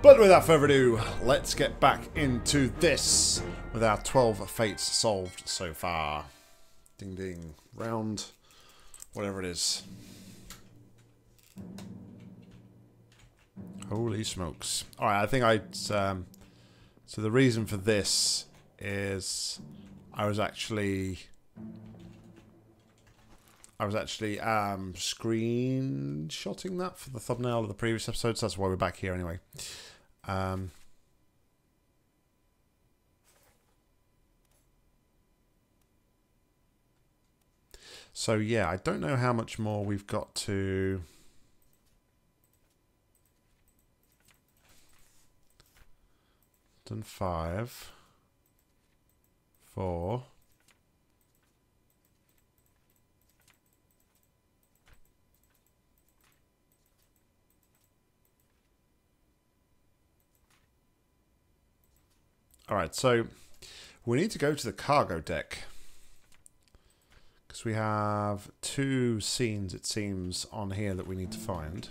But without further ado, let's get back into this with our 12 fates solved so far. Ding ding. Round, whatever it is. Holy smokes. Alright, I think I... Um, so the reason for this is I was actually... I was actually um, screenshotting that for the thumbnail of the previous episode, so that's why we're back here anyway. Um, so yeah, I don't know how much more we've got to... Done five, four, Alright, so we need to go to the cargo deck. Because we have two scenes, it seems, on here that we need to find.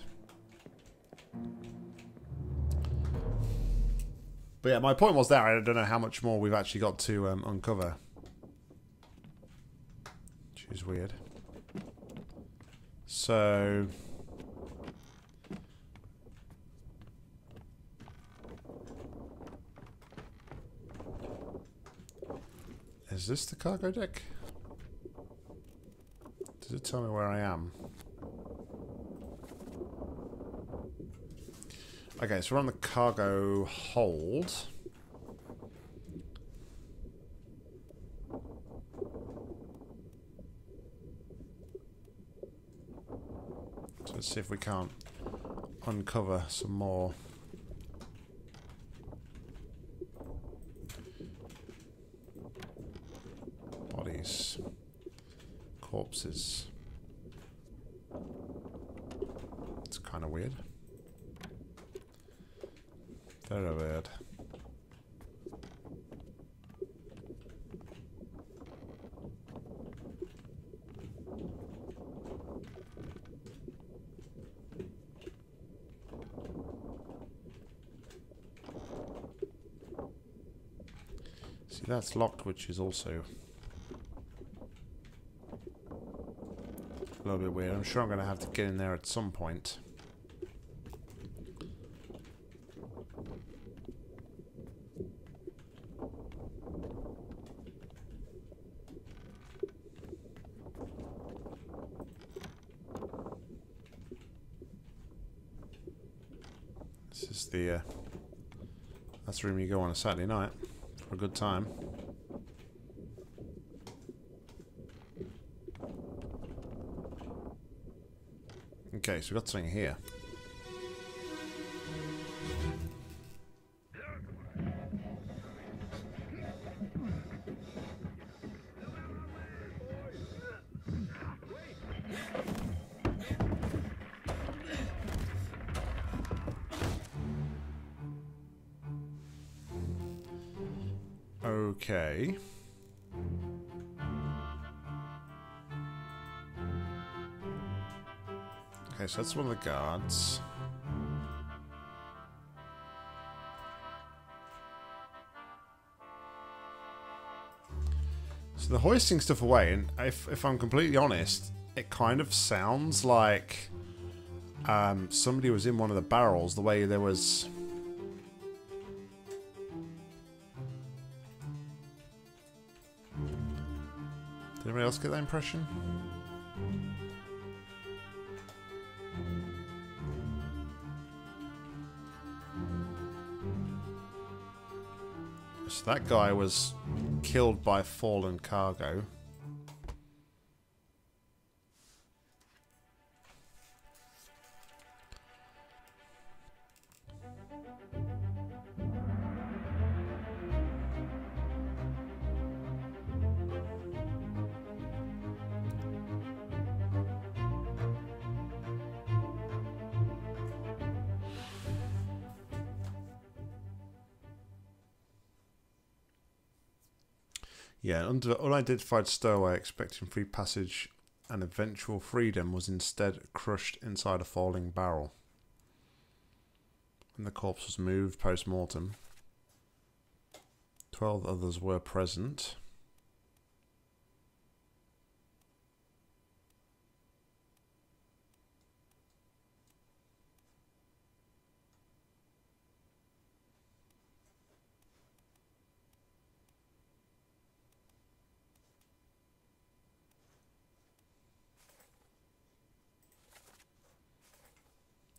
But yeah, my point was there. I don't know how much more we've actually got to um, uncover. Which is weird. So... Is this the cargo deck? Does it tell me where I am? Okay, so we're on the cargo hold. So let's see if we can't uncover some more. Bodies. Corpses. It's kind of weird. Very weird. See, that's locked, which is also a little bit weird. I'm sure I'm going to have to get in there at some point. This is the uh, that's the room you go on a Saturday night for a good time. Okay, so we've got something here. That's one of the guards. So the hoisting stuff away, and if, if I'm completely honest, it kind of sounds like um, somebody was in one of the barrels, the way there was... Did anybody else get that impression? So that guy was killed by fallen cargo. Under unidentified stowaway expecting free passage and eventual freedom was instead crushed inside a falling barrel. And the corpse was moved post-mortem. Twelve others were present.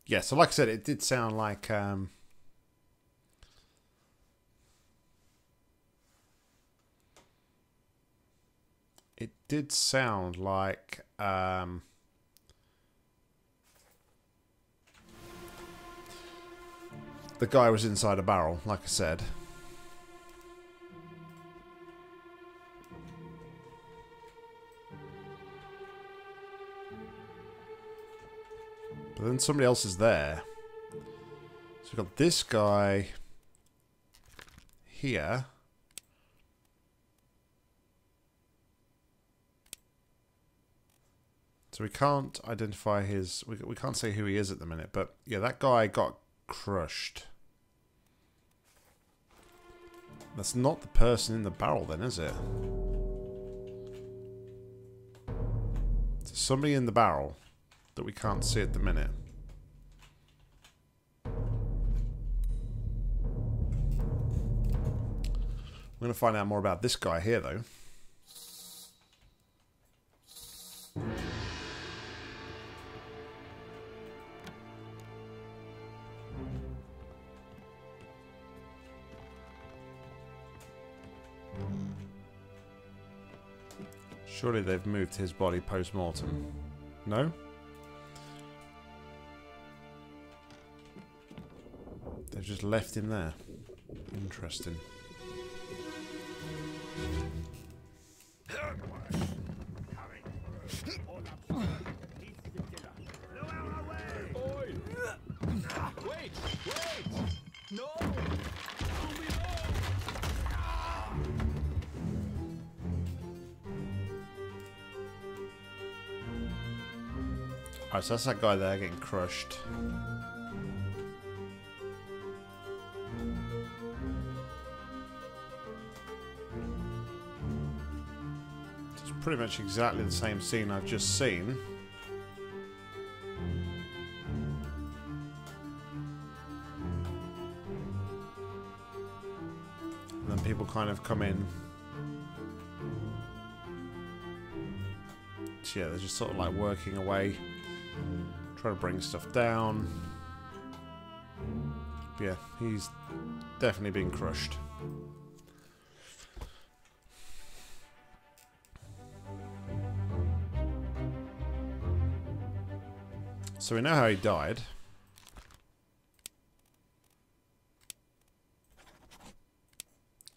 Yeah, so like I said, it did sound like um, it did sound like um, the guy was inside a barrel, like I said. But then somebody else is there. So we've got this guy here. So we can't identify his... We, we can't say who he is at the minute. But yeah, that guy got crushed. That's not the person in the barrel then, is it? somebody in the barrel that we can't see at the minute. We're going to find out more about this guy here, though. Surely they've moved his body post-mortem. No? Just left him there. Interesting. Alright, so that's that guy there getting crushed. Pretty much exactly the same scene I've just seen. And then people kind of come in So yeah, they're just sort of like working away, trying to bring stuff down. But yeah, he's definitely been crushed. So we know how he died.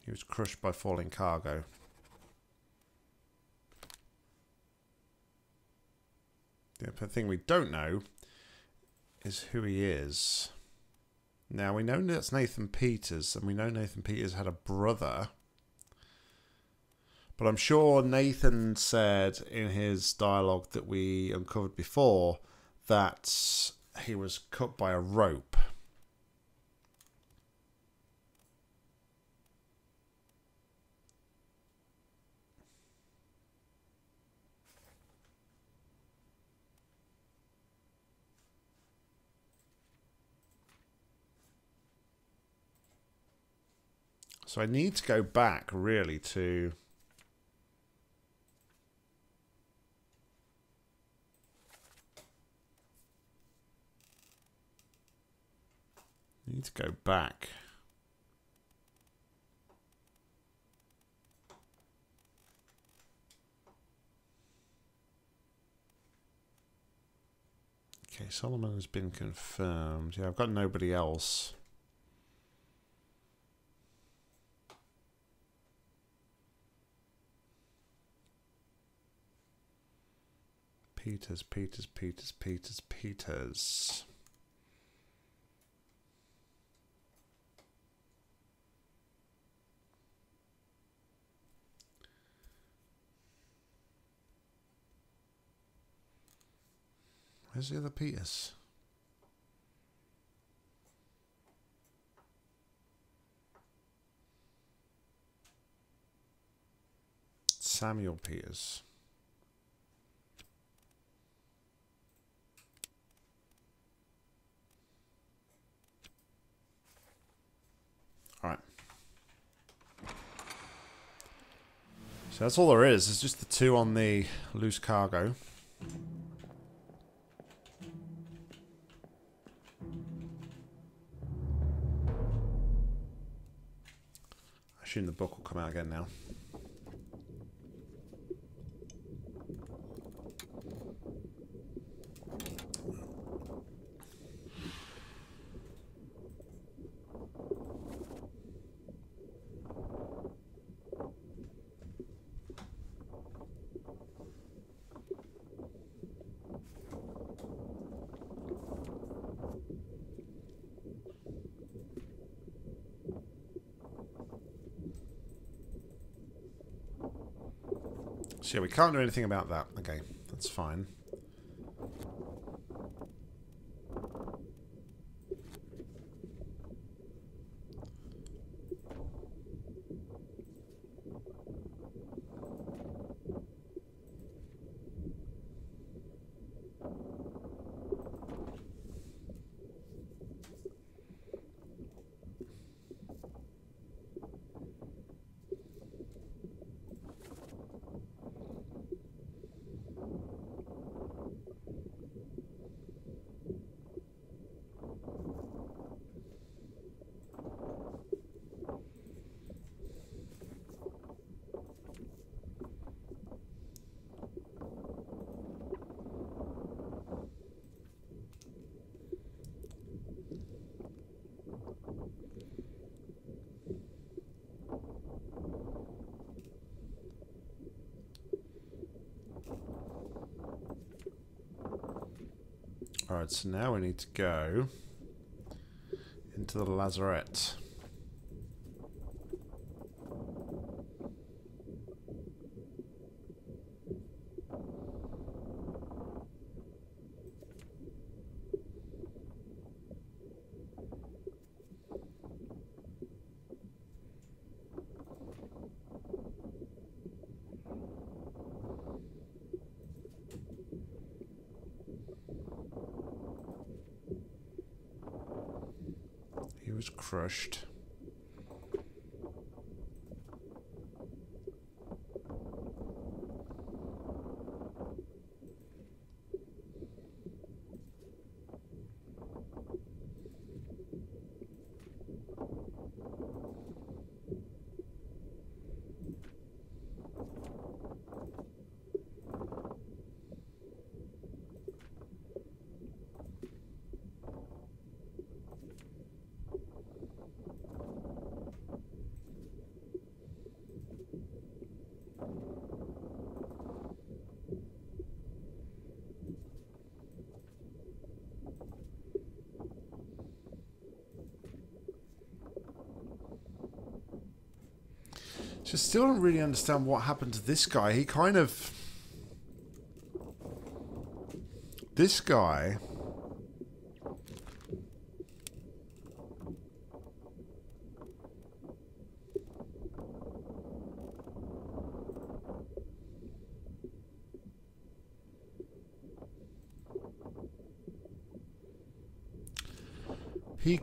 He was crushed by falling cargo. The thing we don't know is who he is. Now, we know that's Nathan Peters, and we know Nathan Peters had a brother. But I'm sure Nathan said in his dialogue that we uncovered before that he was cut by a rope. So I need to go back really to Need to go back. Okay, Solomon has been confirmed. Yeah, I've got nobody else. Peters, Peters, Peters, Peters, Peters. Where's the other Peters? Samuel Peters. All right. So that's all there is. It's just the two on the loose cargo. Assume the book will come out again now. So yeah, we can't do anything about that. Okay, that's fine. Alright, so now we need to go into the lazarette. He was crushed. Just still don't really understand what happened to this guy. He kind of... This guy... He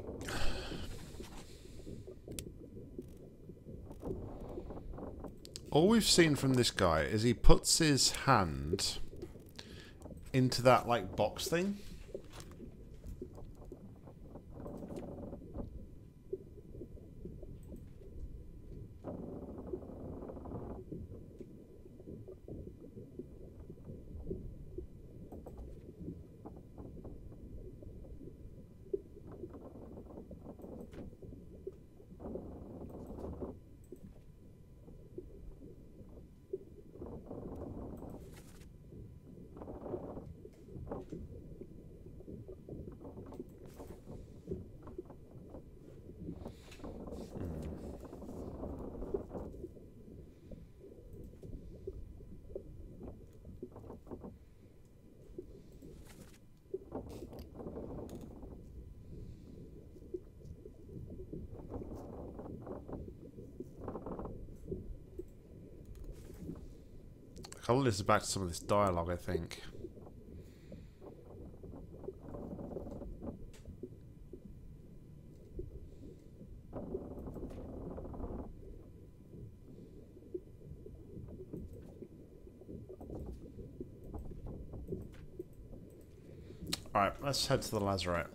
all we've seen from this guy is he puts his hand into that like box thing. Listen back to some of this dialogue, I think. Alright, let's head to the lazarette.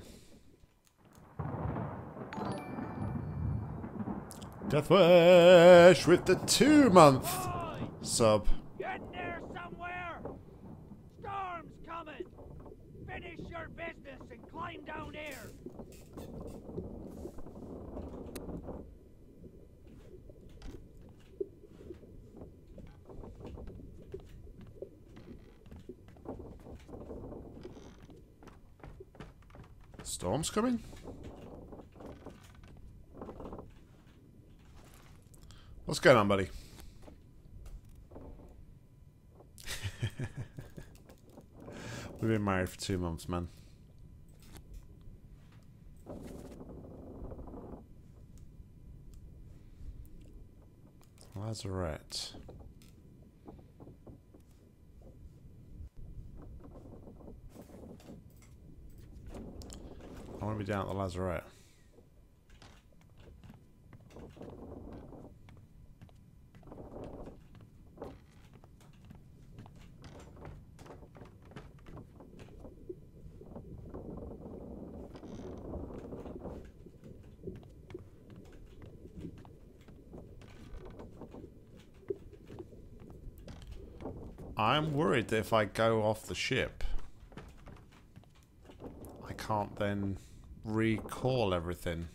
Deathwish with the two month sub. Get there somewhere! Storm's coming! Finish your business and climb down here! Storm's coming? What's going on, buddy? We've been married for two months, man. Lazarette. I want to be down at the lazarette. I'm worried that if I go off the ship, I can't then recall everything.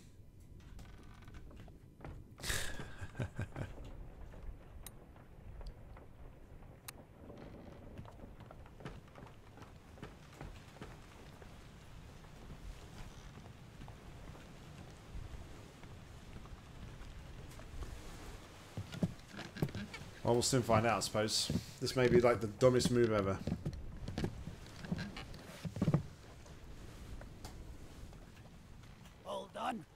Well, we'll soon find out, I suppose. This may be like the dumbest move ever. All done?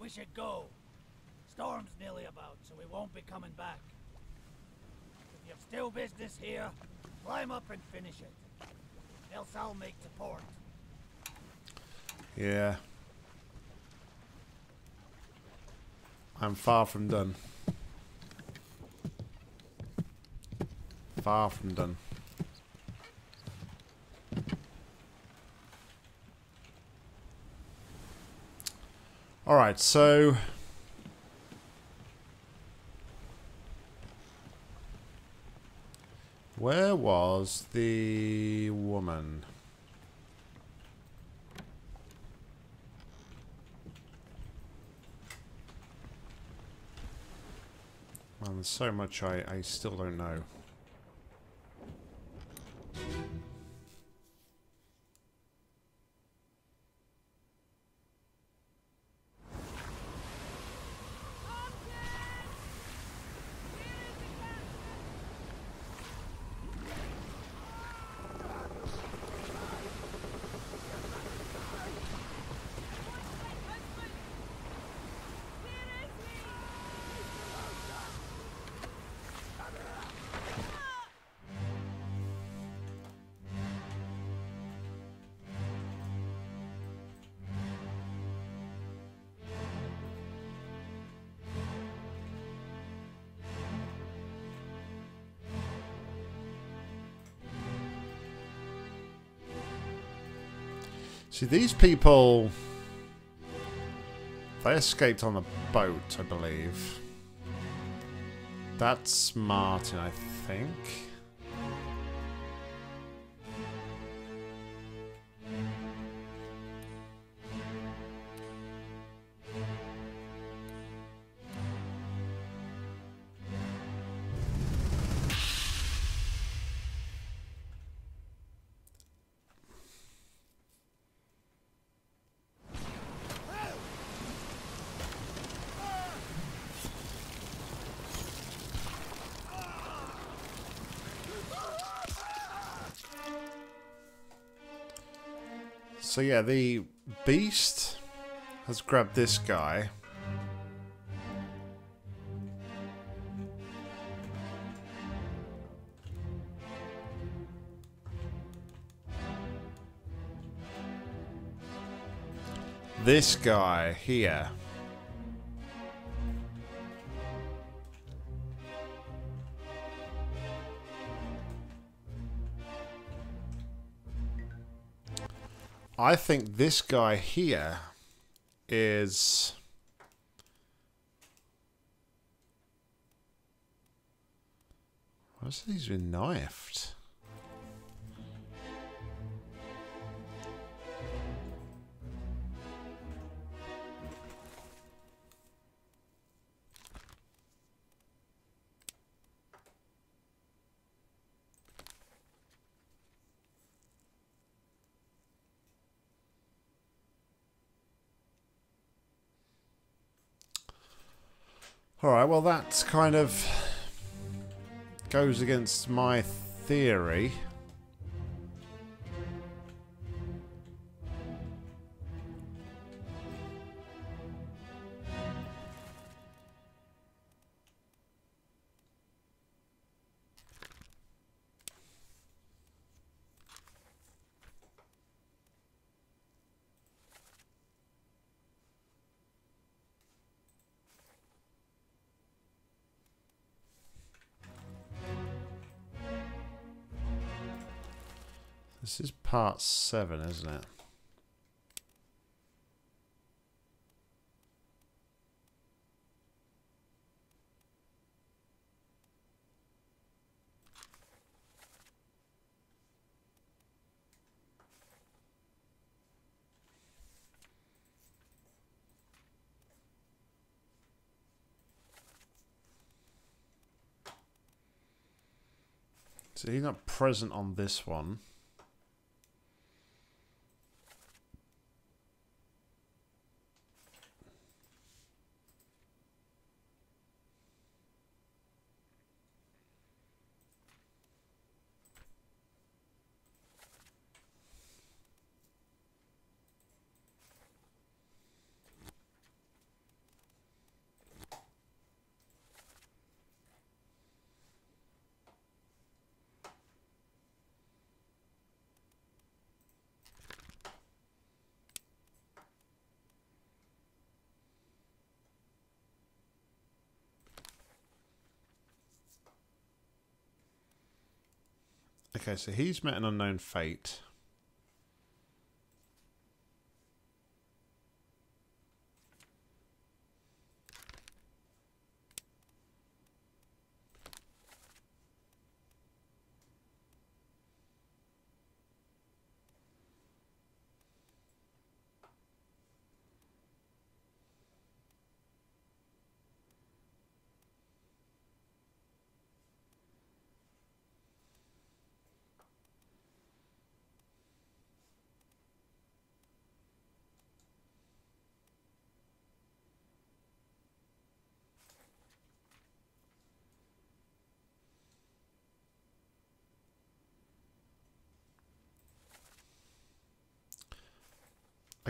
We should go. Storm's nearly about, so we won't be coming back. If you've business here, climb up and finish it. Else I'll make to port. Yeah. I'm far from done. Far from done. Alright, so... Where was the woman? Man, there's so much I, I still don't know. See, these people... They escaped on a boat, I believe. That's Martin, I think. yeah, the beast has grabbed this guy. This guy here. I think this guy here is... What's he's been knifed? Well that kind of goes against my theory. Part seven, isn't it? So he's not present on this one. Okay, so he's met an unknown fate.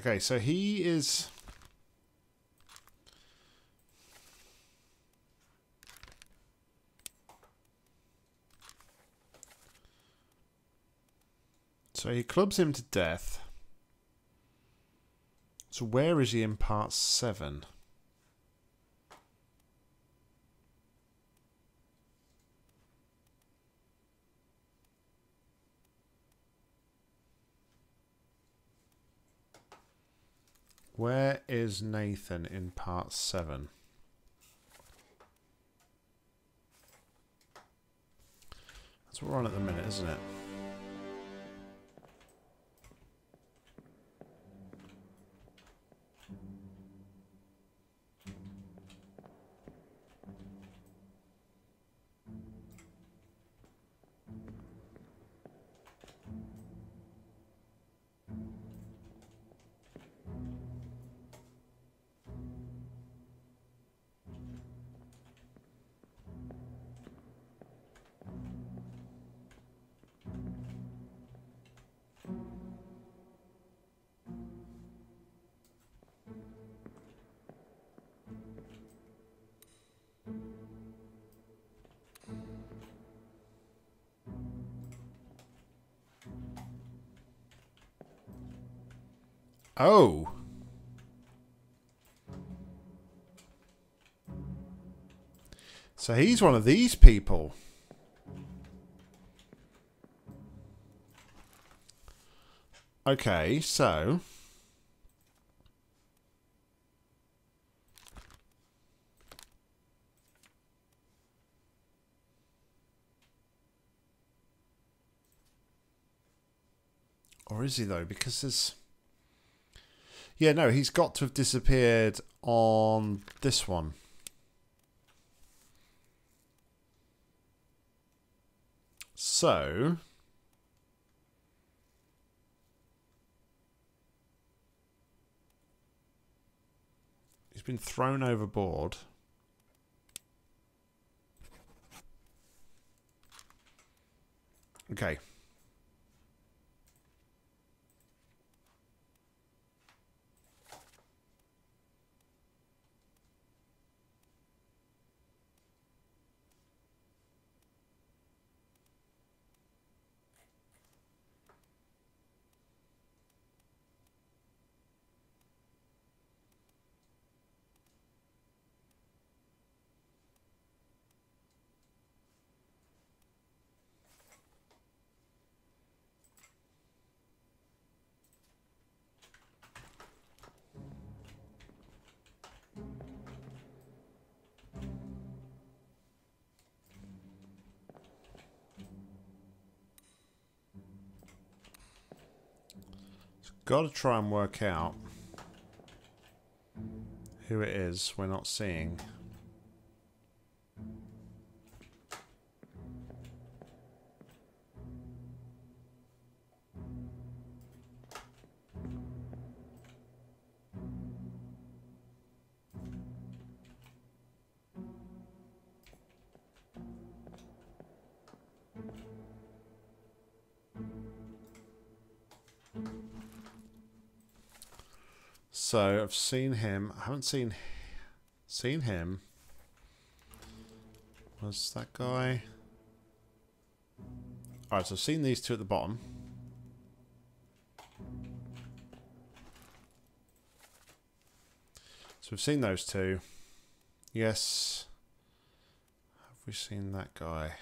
Okay, so he is... So he clubs him to death. So where is he in part 7? Where is Nathan in part 7? That's what we're on at the minute, isn't it? Oh. So he's one of these people. Okay, so... Or is he though? Because there's... Yeah, no, he's got to have disappeared on this one. So... He's been thrown overboard. Okay. Got to try and work out who it is we're not seeing. So I've seen him. I haven't seen seen him. Was that guy? Alright, so I've seen these two at the bottom. So we've seen those two. Yes. Have we seen that guy?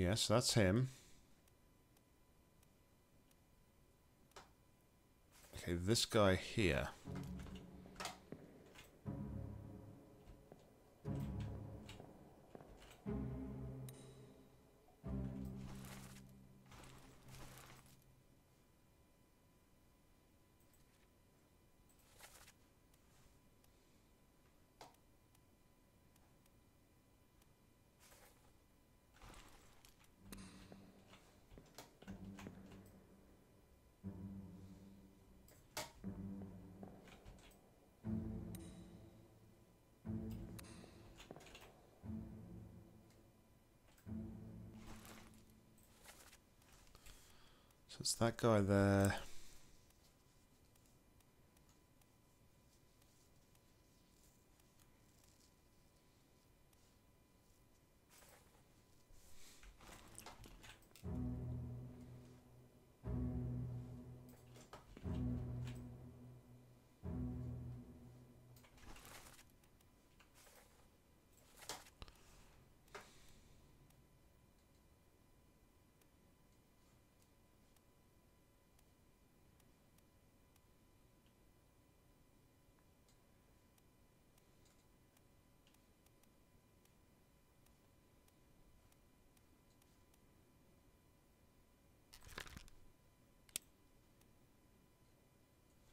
Yes, that's him. Okay, this guy here. That guy there.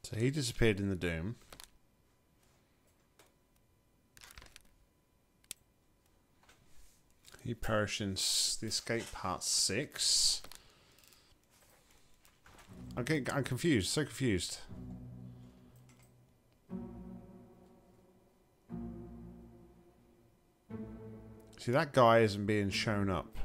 So he disappeared in the doom. He perished in the escape part six. Okay, I'm confused. So confused. See, that guy isn't being shown up.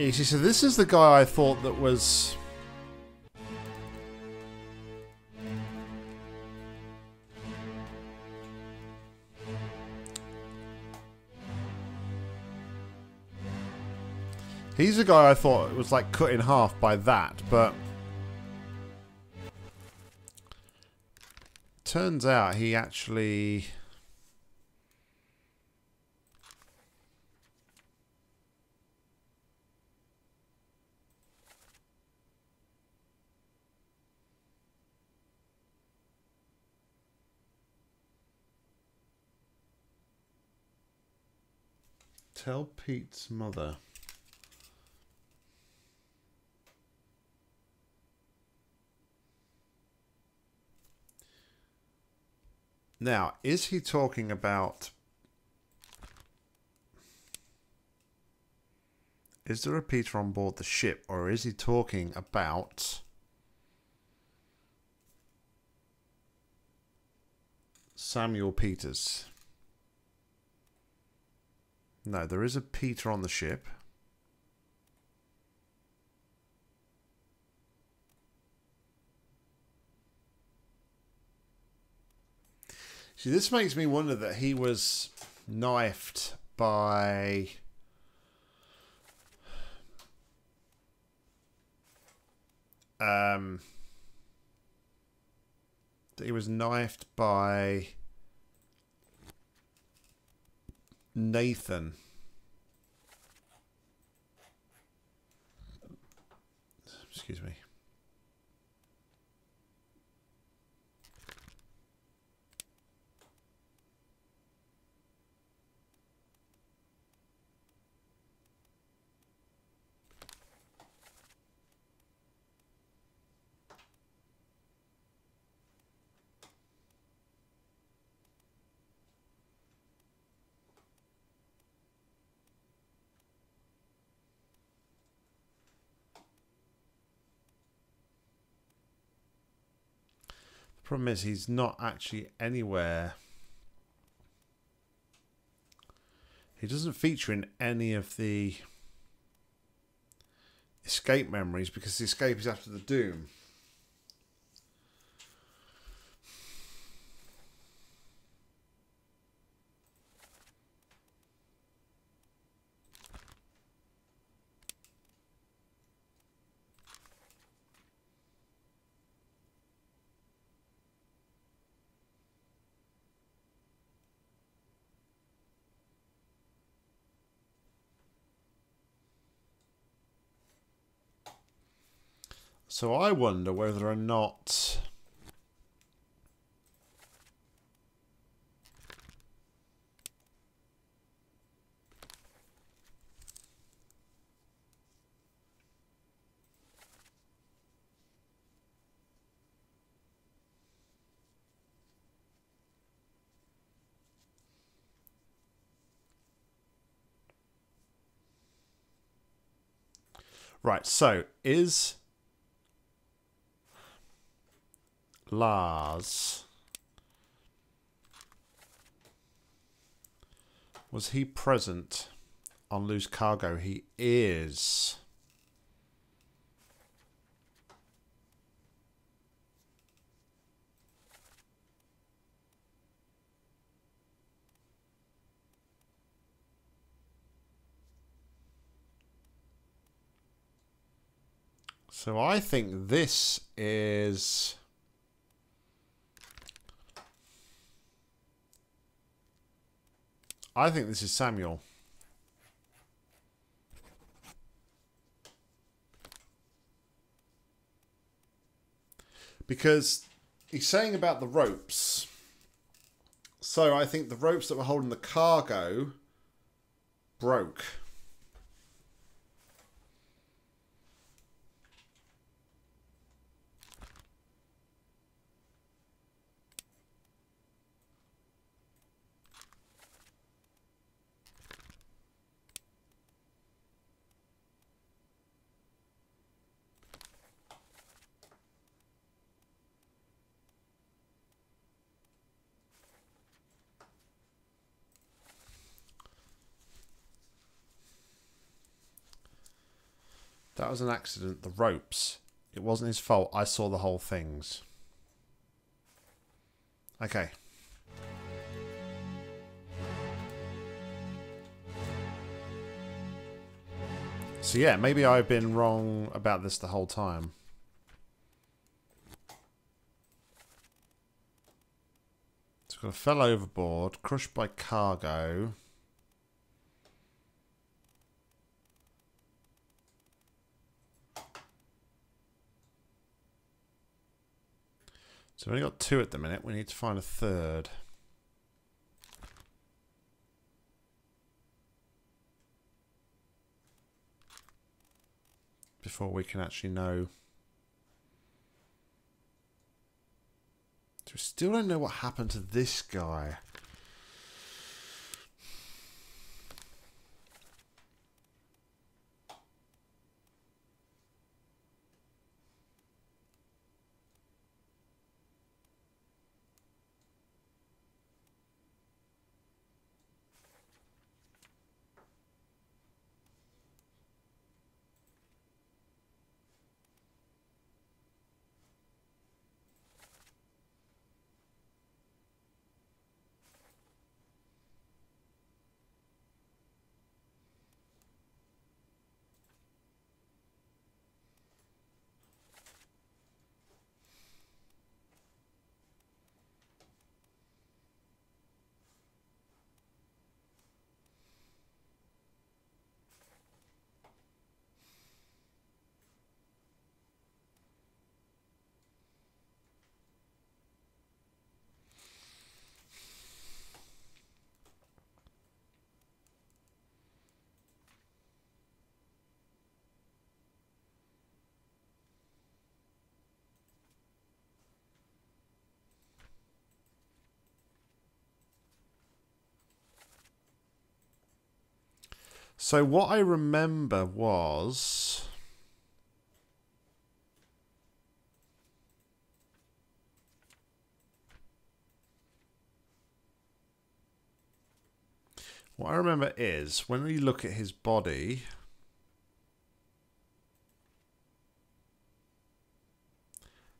Yeah, see, so this is the guy I thought that was... He's the guy I thought was like cut in half by that, but... Turns out he actually... Tell Pete's mother. Now, is he talking about... Is there a Peter on board the ship, or is he talking about... Samuel Peters? No, there is a Peter on the ship. See, this makes me wonder that he was knifed by... Um, he was knifed by Nathan. Excuse me. Problem is, he's not actually anywhere. He doesn't feature in any of the escape memories because the escape is after the doom. So I wonder whether or not... Right, so is Lars. Was he present on Loose Cargo? He is. So I think this is... I think this is Samuel. Because he's saying about the ropes. So I think the ropes that were holding the cargo broke. That was an accident. The ropes. It wasn't his fault. I saw the whole things. Okay. So yeah, maybe I've been wrong about this the whole time. So got a fell overboard, crushed by cargo. So we've only got two at the minute. We need to find a third. Before we can actually know. So we still don't know what happened to this guy. So what I remember was What I remember is when we look at his body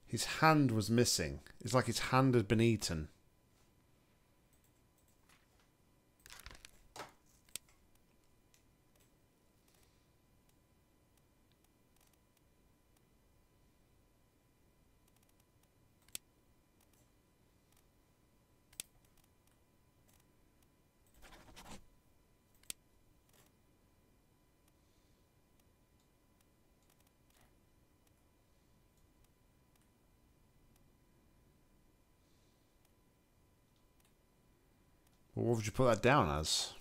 his hand was missing. It's like his hand had been eaten. What would you put that down as?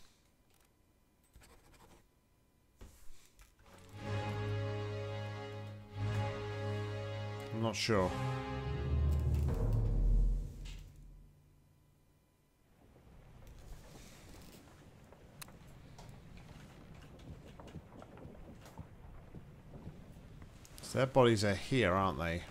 I'm not sure. So their bodies are here, aren't they?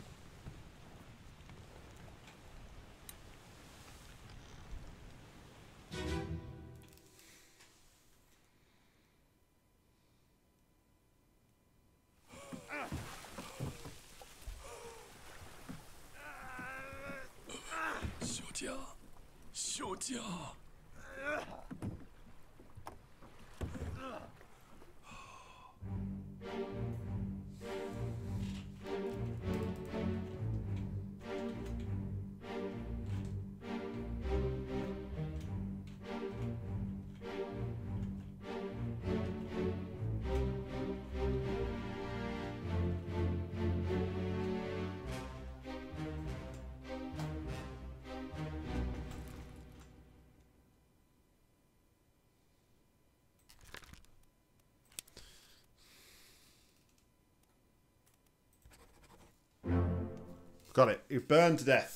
Got it. You've burned to death.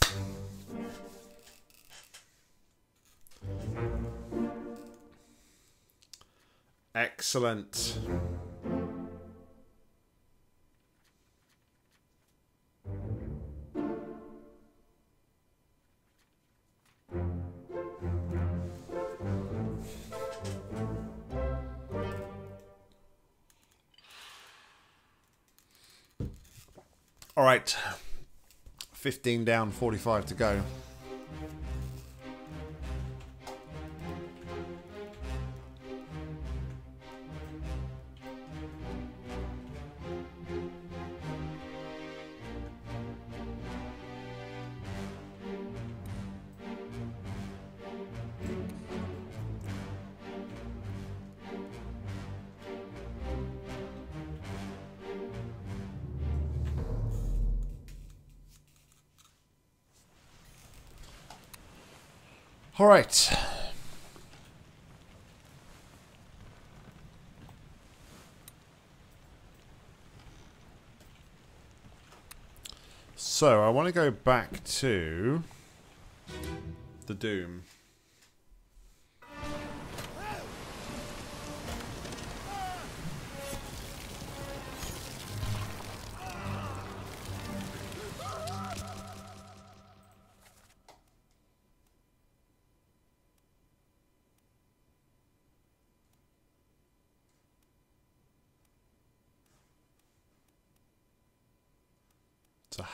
Excellent. 15 down, 45 to go. To go back to the Doom.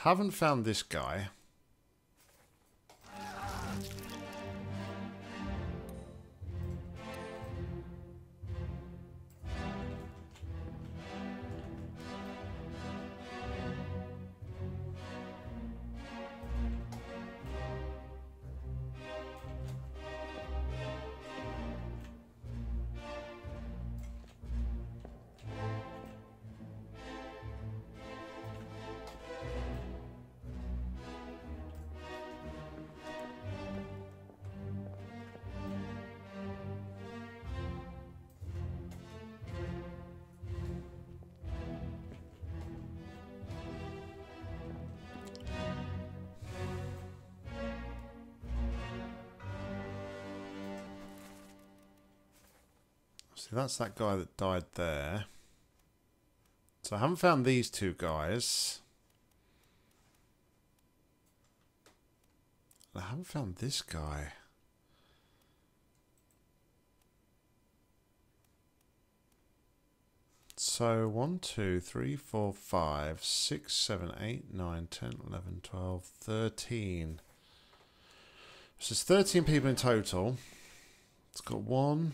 Haven't found this guy. See, that's that guy that died there. So I haven't found these two guys. I haven't found this guy. So 1, 2, 3, 4, 5, 6, 7, 8, 9, 10, 11, 12, 13. So there's 13 people in total. It's got one,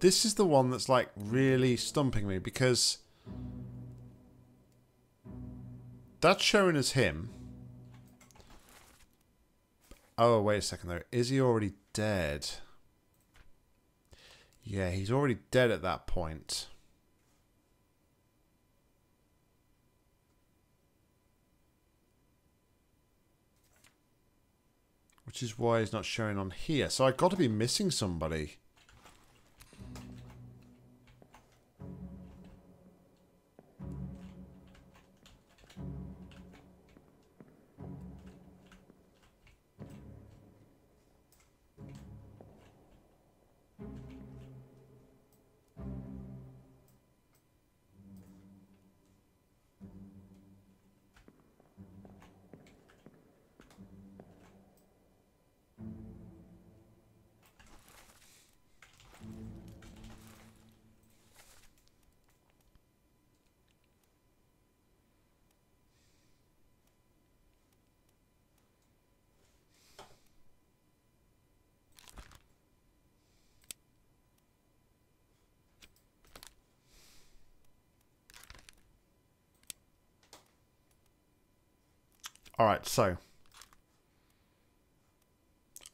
This is the one that's like really stumping me because that's showing as him. Oh, wait a second though. Is he already dead? Yeah, he's already dead at that point. Which is why he's not showing on here. So I've got to be missing somebody. Alright, so.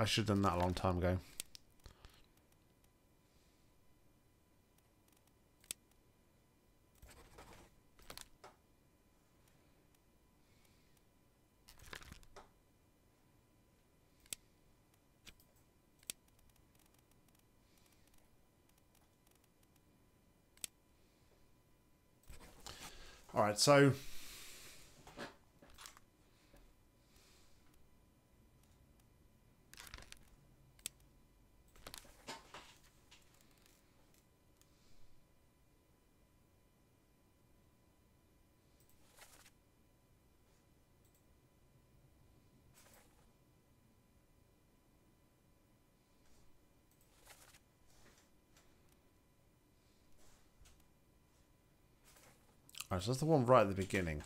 I should have done that a long time ago. All right, so Alright, so that's the one right at the beginning.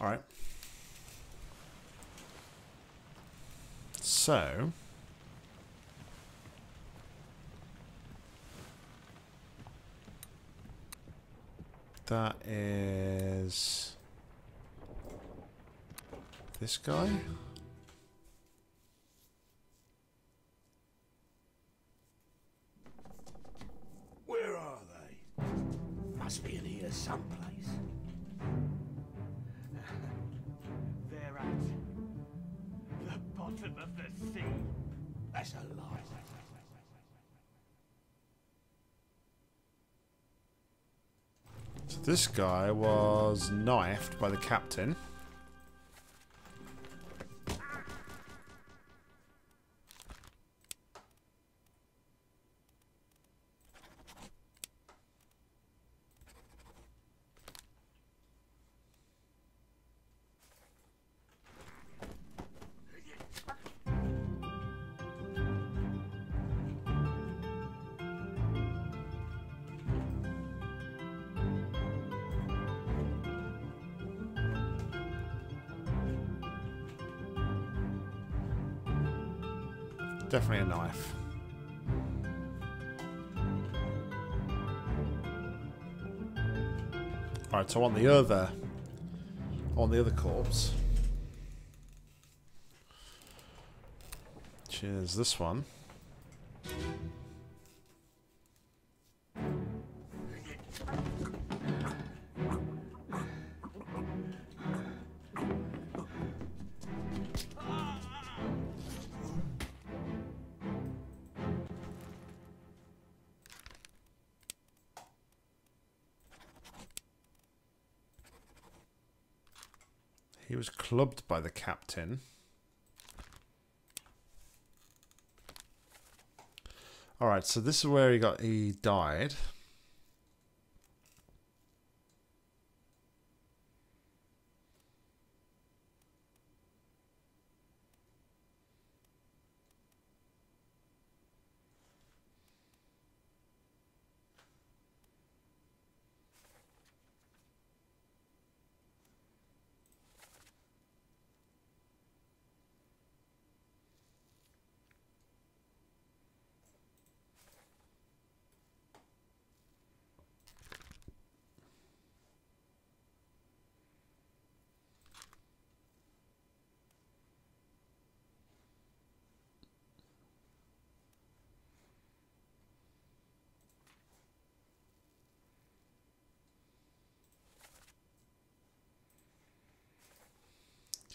Alright. So... That is this guy. Guy was knifed by the captain. So on the other on the other corpse. Which is this one. Clubbed by the captain. Alright, so this is where he got he died.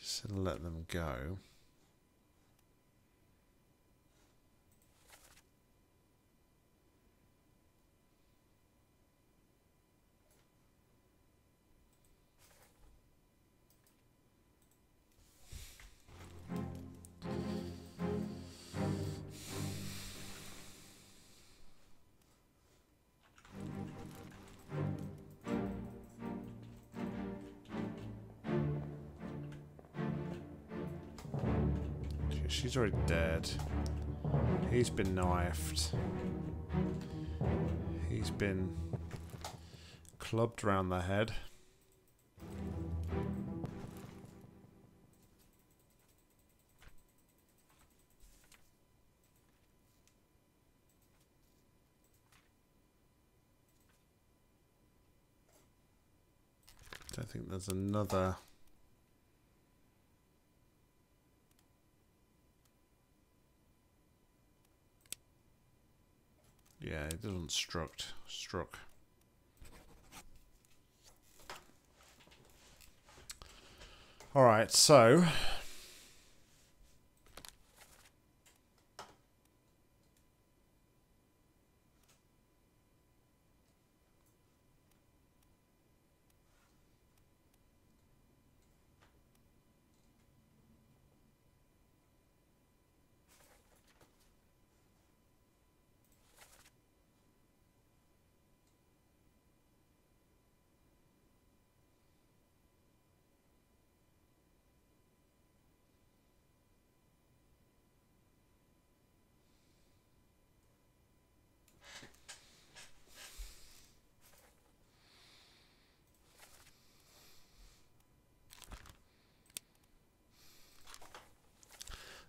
Just let them go. She's already dead. He's been knifed. He's been clubbed round the head. Don't think there's another. doesn't struct. Struck. Alright, so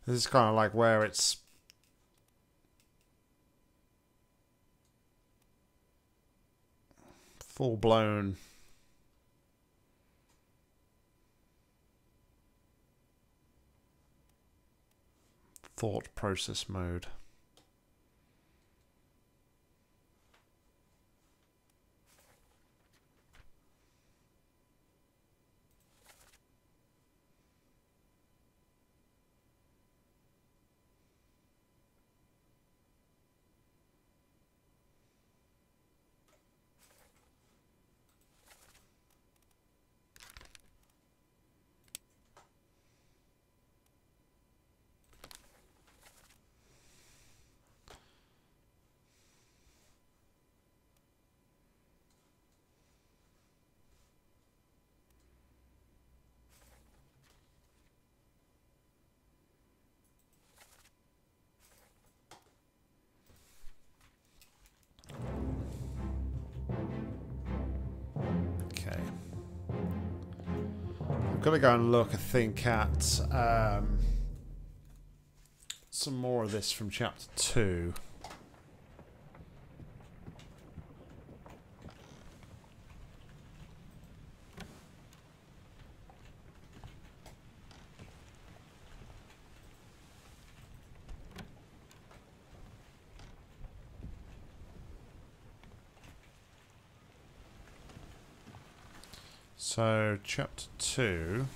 this is kind of like where it's full blown thought process mode. To go and look, I think, at um, some more of this from chapter 2. So, chapter 2.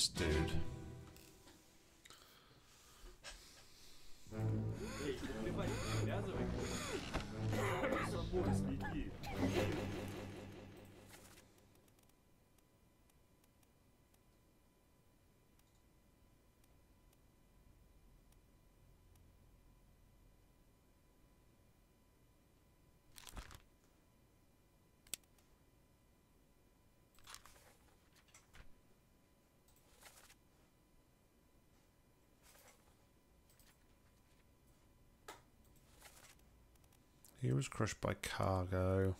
It's He was crushed by cargo.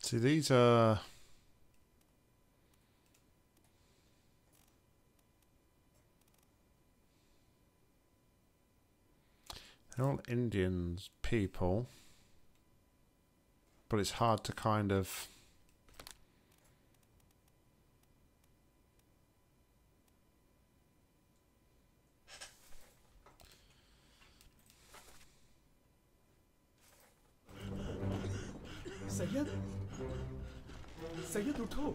See, these are. They're all Indians people. But it's hard to kind of. Syed Syed उठो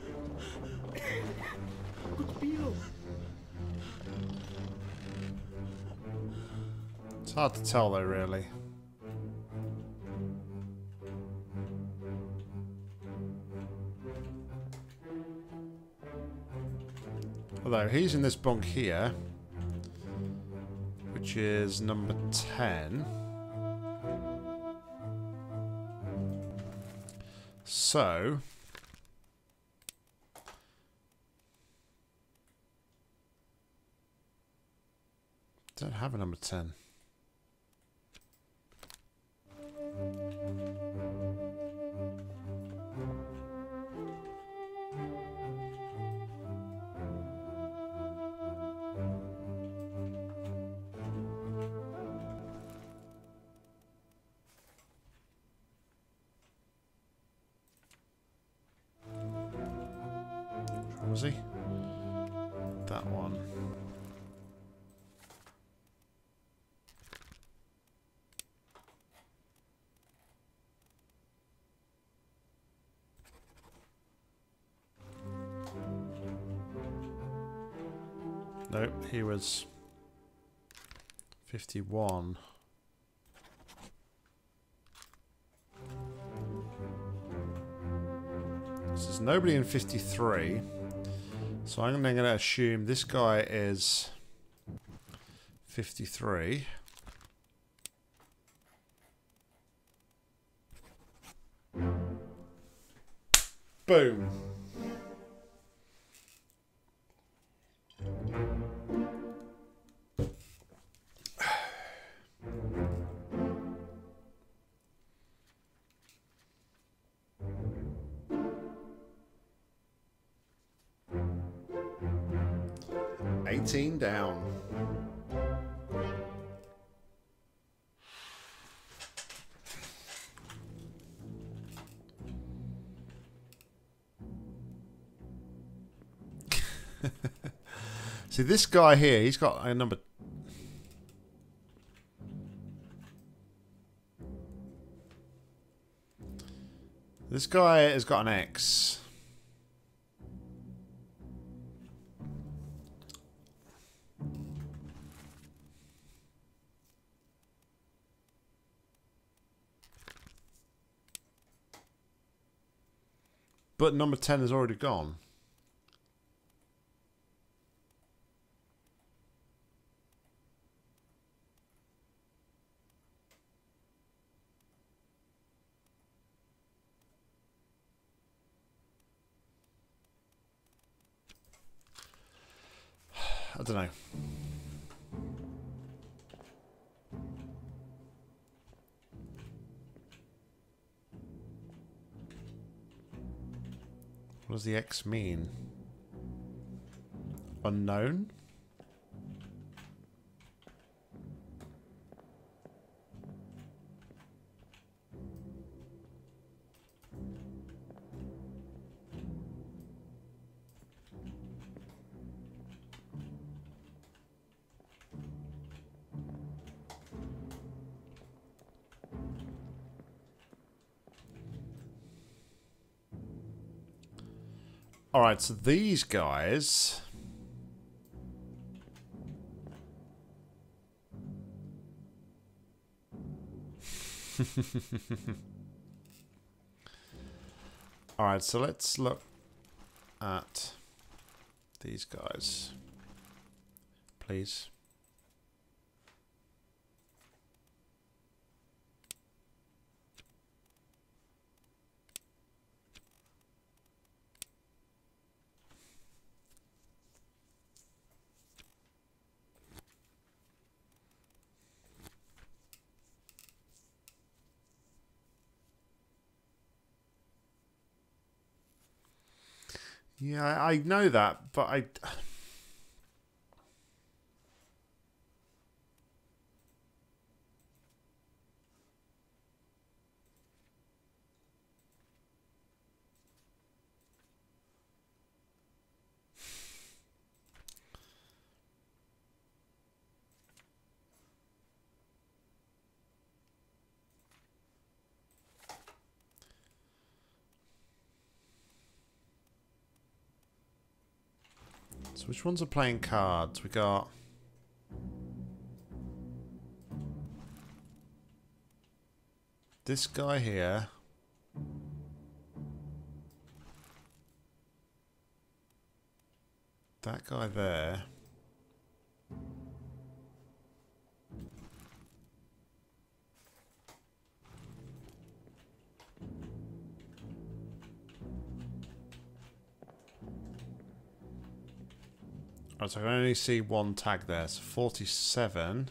कुछ पियो hard to tell though, really. Although he's in this bunk here, which is number 10. so don't have a number 10. 51. So there's nobody in 53. So I'm going to assume this guy is 53. Boom. This guy here, he's got a number This guy has got an X. But number 10 is already gone. I don't know. What does the X mean? Unknown? Alright, so these guys... Alright, so let's look at these guys. Please. Yeah, I I know that, but I. So which ones are playing cards? We got. This guy here. That guy there. Right, so I can only see one tag there. So 47.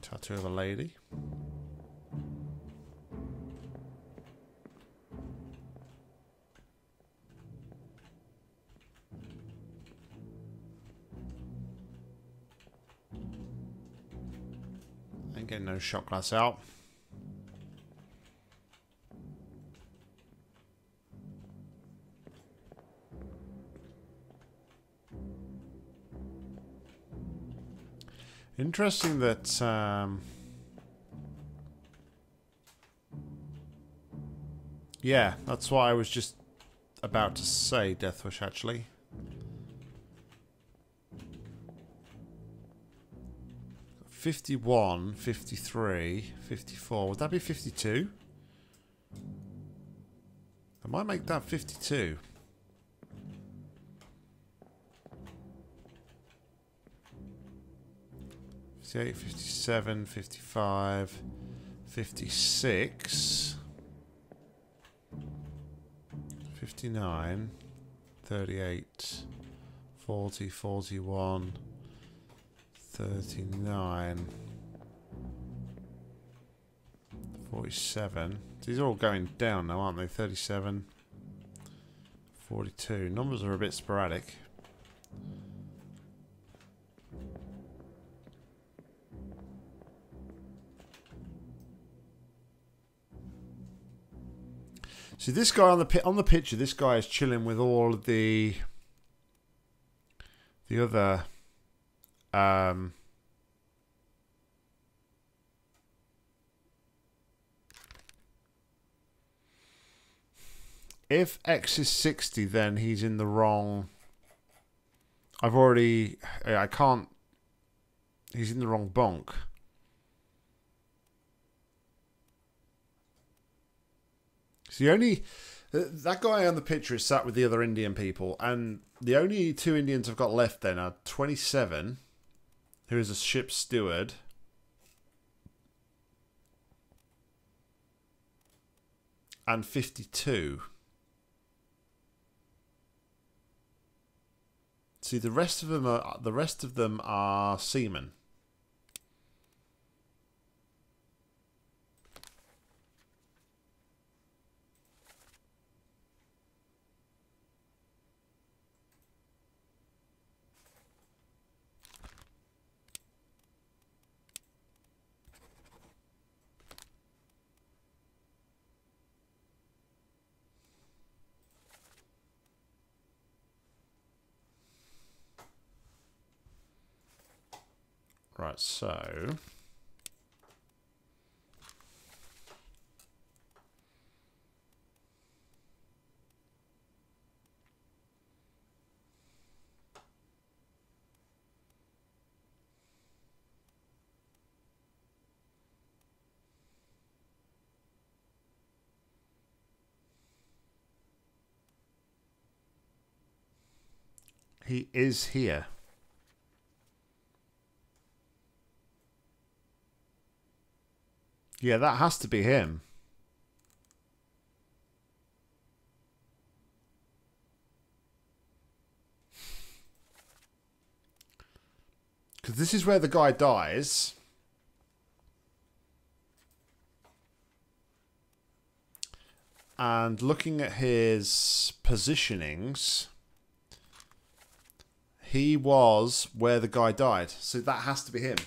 Tattoo of a lady. Shot glass out. Interesting that um, Yeah, that's what I was just about to say, Deathwish actually. Fifty-one, fifty-three, fifty-four. Would that be fifty-two? I might make that fifty-two. Fifty-eight, fifty-seven, fifty-five, fifty-six. 59, 38, 40, 41, 39, 47. These are all going down now, aren't they? 37, 42. Numbers are a bit sporadic. See this guy on the on the picture. This guy is chilling with all the the other um, if X is sixty, then he's in the wrong. I've already. I can't. He's in the wrong bunk. So the only that guy on the picture is sat with the other Indian people, and the only two Indians I've got left then are twenty seven, who is a ship steward, and fifty two. See, the rest of them are the rest of them are seamen. Right, so he is here. Yeah, that has to be him. Because this is where the guy dies. And looking at his positionings, he was where the guy died. So that has to be him.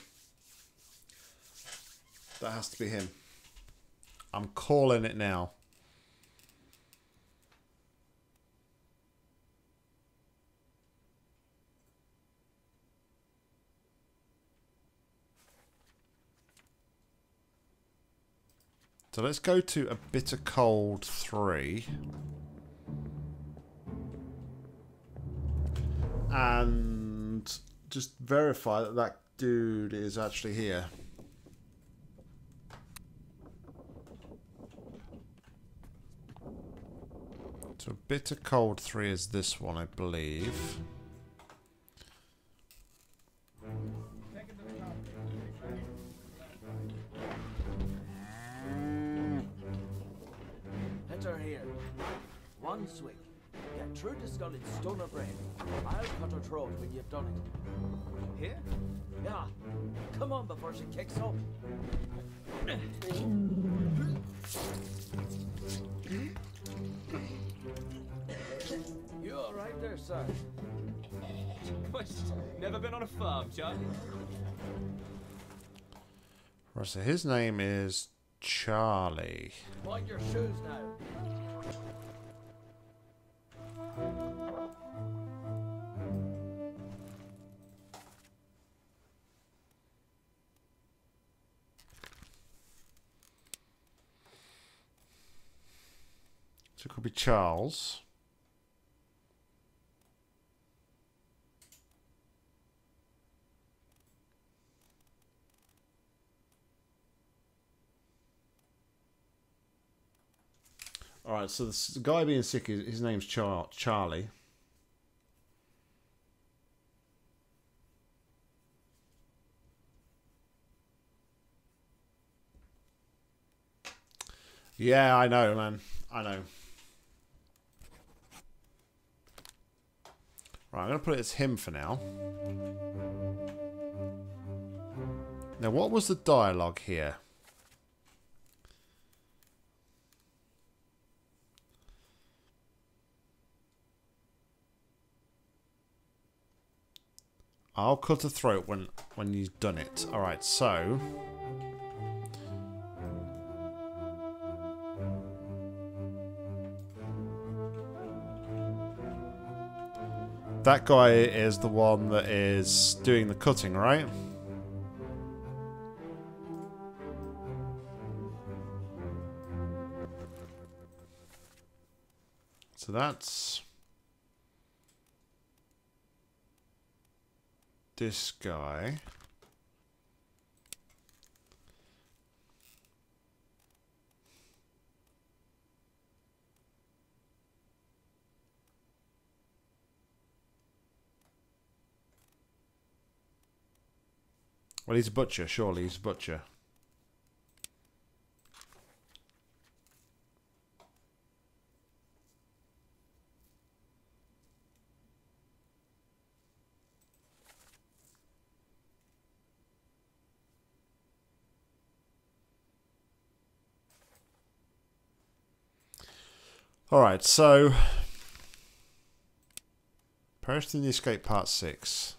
That has to be him. I'm calling it now. So let's go to a bitter cold three. And just verify that that dude is actually here. So bitter cold 3 is this one, I believe. Enter here. One swig. Gertrude skull in stone of brain. I'll cut her throat when you've done it. Here? Yeah. Come on before she kicks up. You all right there, sir? Never been on a farm, Chuck? Right, so his name is Charlie. Mind your shoes now. So it could be Charles. All right, so the guy being sick, his name's Char- Charlie. Yeah, I know, man. I know. Right, I'm going to put it as him for now. Now, what was the dialogue here? I'll cut a throat when when you've done it. All right, so that guy is the one that is doing the cutting, right? So that's this guy. Well, he's a butcher. Surely he's a butcher. All right, so Perished in the Escape Part 6.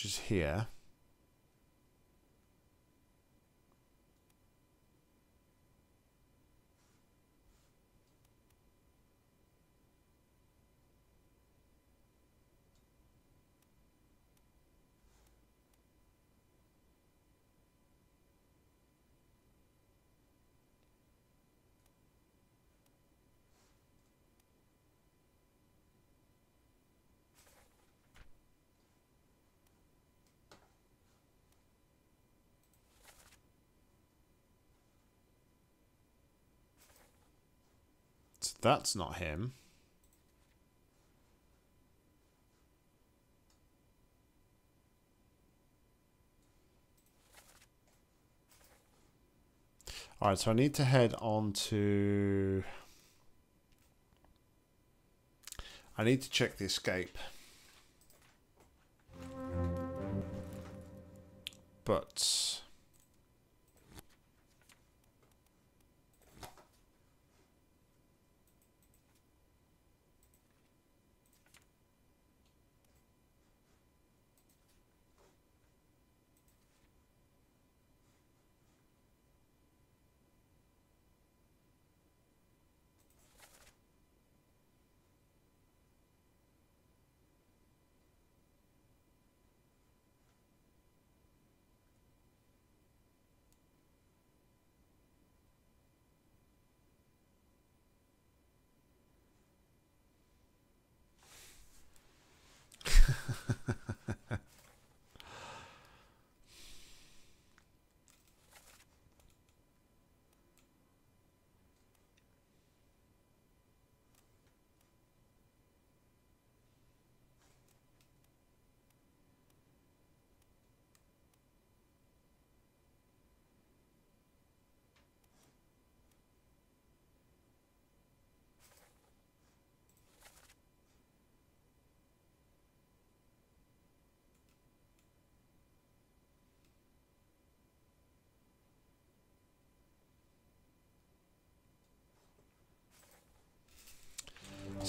Which is here. That's not him. Alright, so I need to head on to... I need to check the escape. But...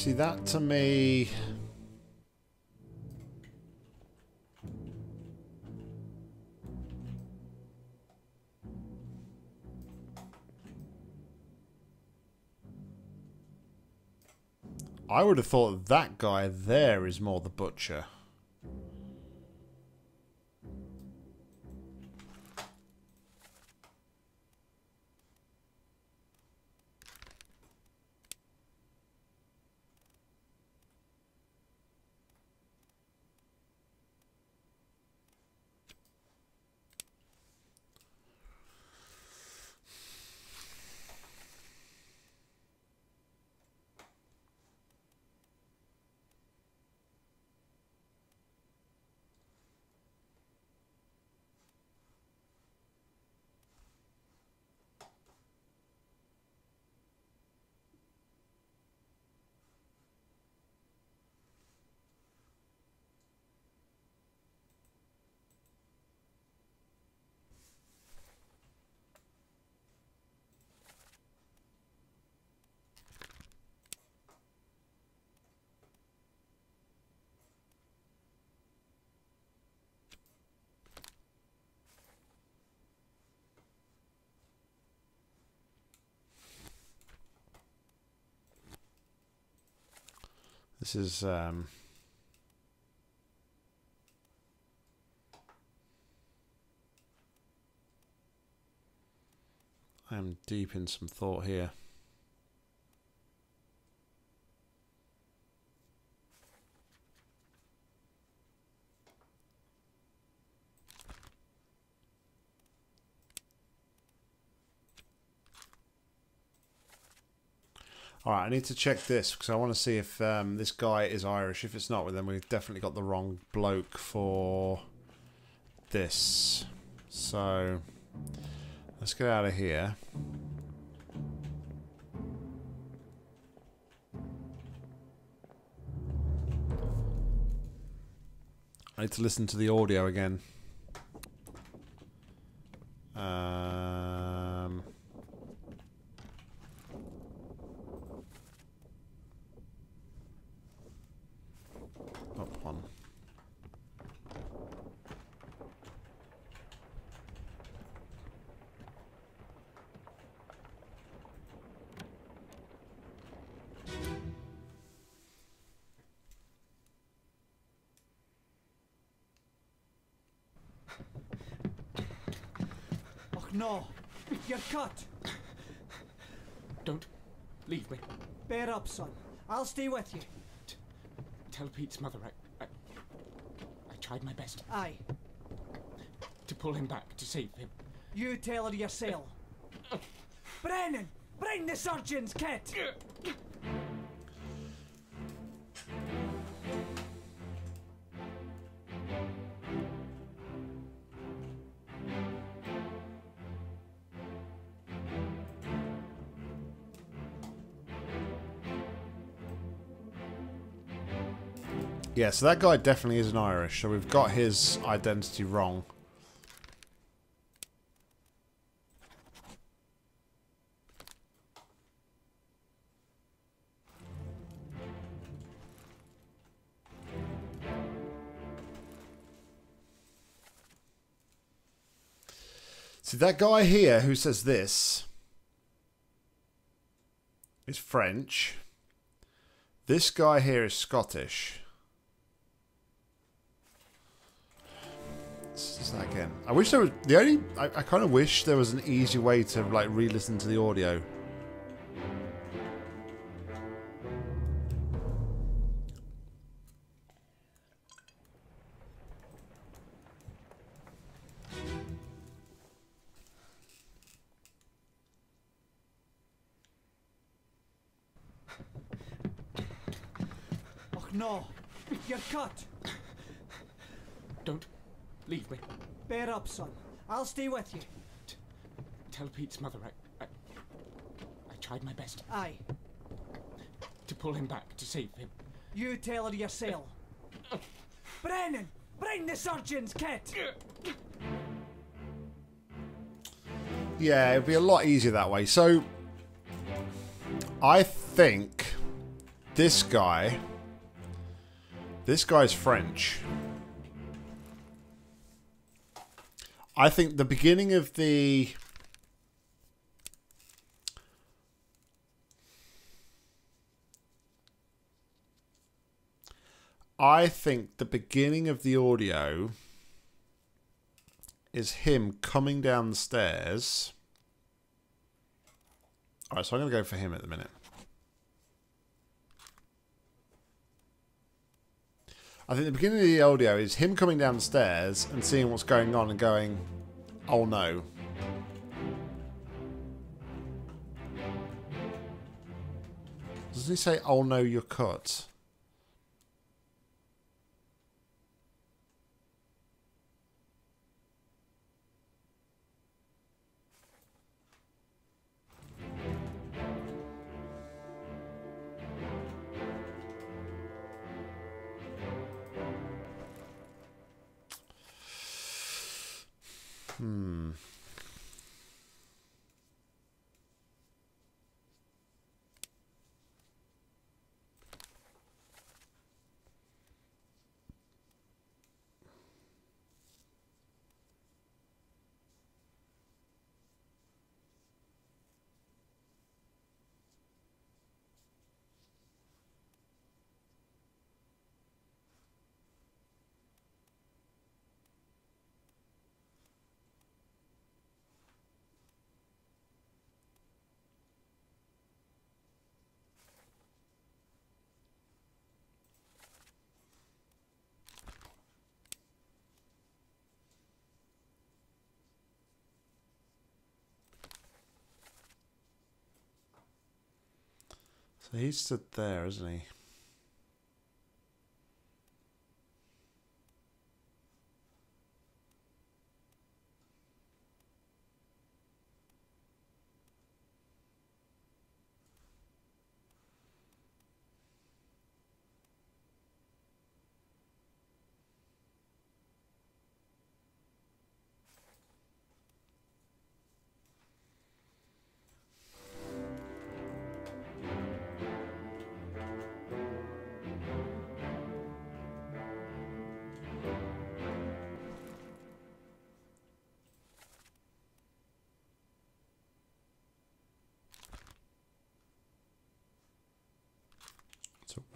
See, that to me... I would have thought that guy there is more the butcher. This is um, I am deep in some thought here. All right, I need to check this because I want to see if um, this guy is Irish. If it's not, then we've definitely got the wrong bloke for this. So let's get out of here. I need to listen to the audio again. Um, cut! Don't leave me. Bear up, son. I'll stay with you. Tell Pete's mother I, I, I tried my best Aye. to pull him back to save him. You tell her yourself. Uh, uh. Brennan! Bring the surgeon's kit! Yeah, so that guy definitely isn't Irish. So we've got his identity wrong. See, that guy here who says this is French. This guy here is Scottish. Let's do that again. I wish there was the only. I, I kind of wish there was an easy way to like re-listen to the audio. Stay with you. Tell Pete's mother I, I, I tried my best Aye. to pull him back to save him. You tell her yourself. Brennan! Bring the surgeon's kit! Yeah, it'd be a lot easier that way. So, I think this guy. This guy's French. I think the beginning of the I think the beginning of the audio is him coming down the stairs. Alright, so I'm going to go for him at the minute. I think the beginning of the audio is him coming downstairs and seeing what's going on and going, oh no. Doesn't he say, oh no, you're cut? Hmm. So he's stood there, isn't he?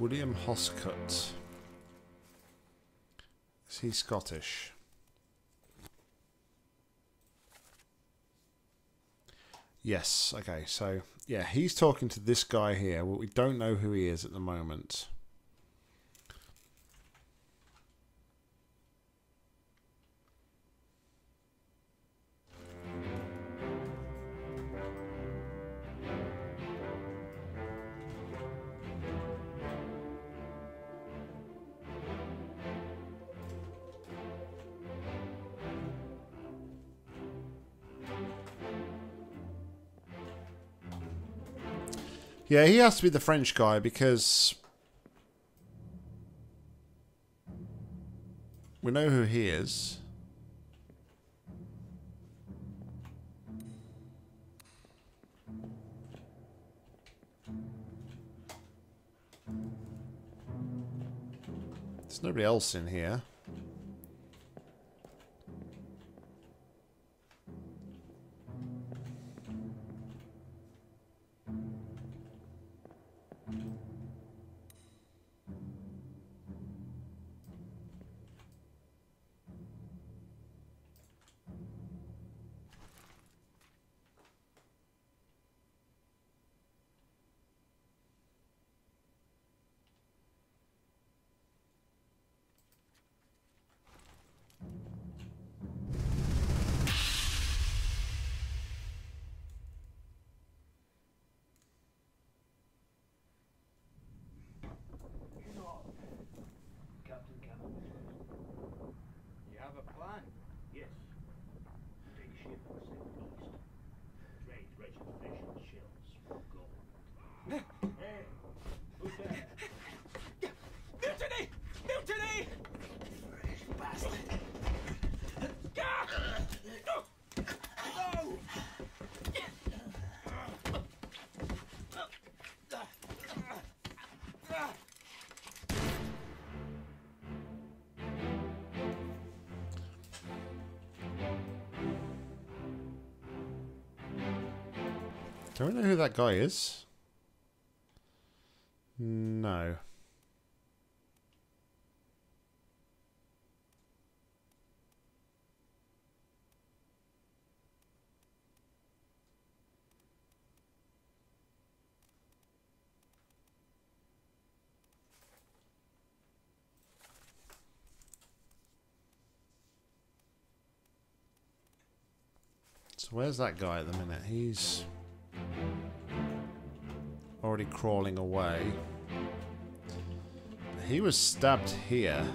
William Hoscut. Is he Scottish? Yes. Okay. So yeah, he's talking to this guy here. Well, we don't know who he is at the moment. Yeah, he has to be the French guy because we know who he is. There's nobody else in here. Do we know who that guy is? No. So where's that guy at the minute? He's already crawling away. He was stabbed here.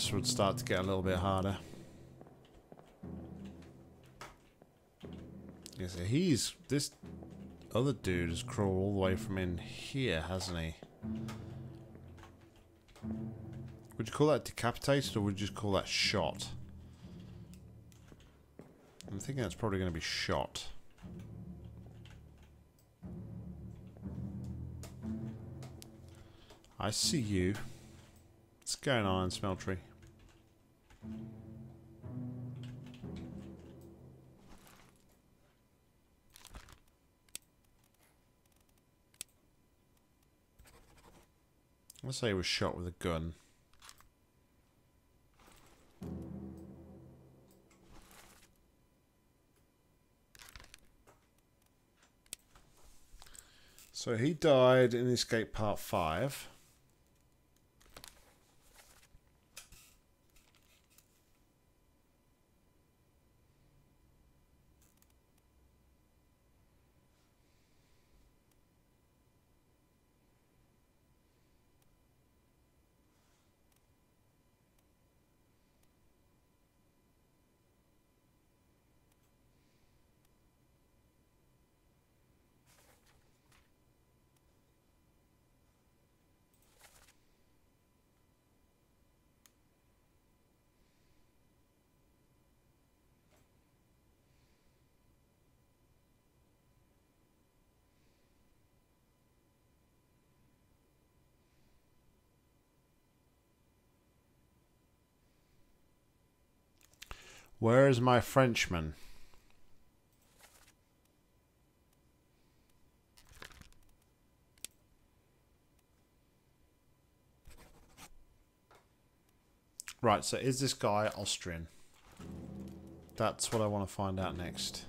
This would start to get a little bit harder. Yes, he's... This other dude has crawled all the way from in here, hasn't he? Would you call that decapitated or would you just call that shot? I'm thinking that's probably going to be shot. I see you. What's going on, Smeltery? Let's say he was shot with a gun. So he died in Escape Part 5. Where is my Frenchman? Right, so is this guy Austrian? That's what I want to find out next.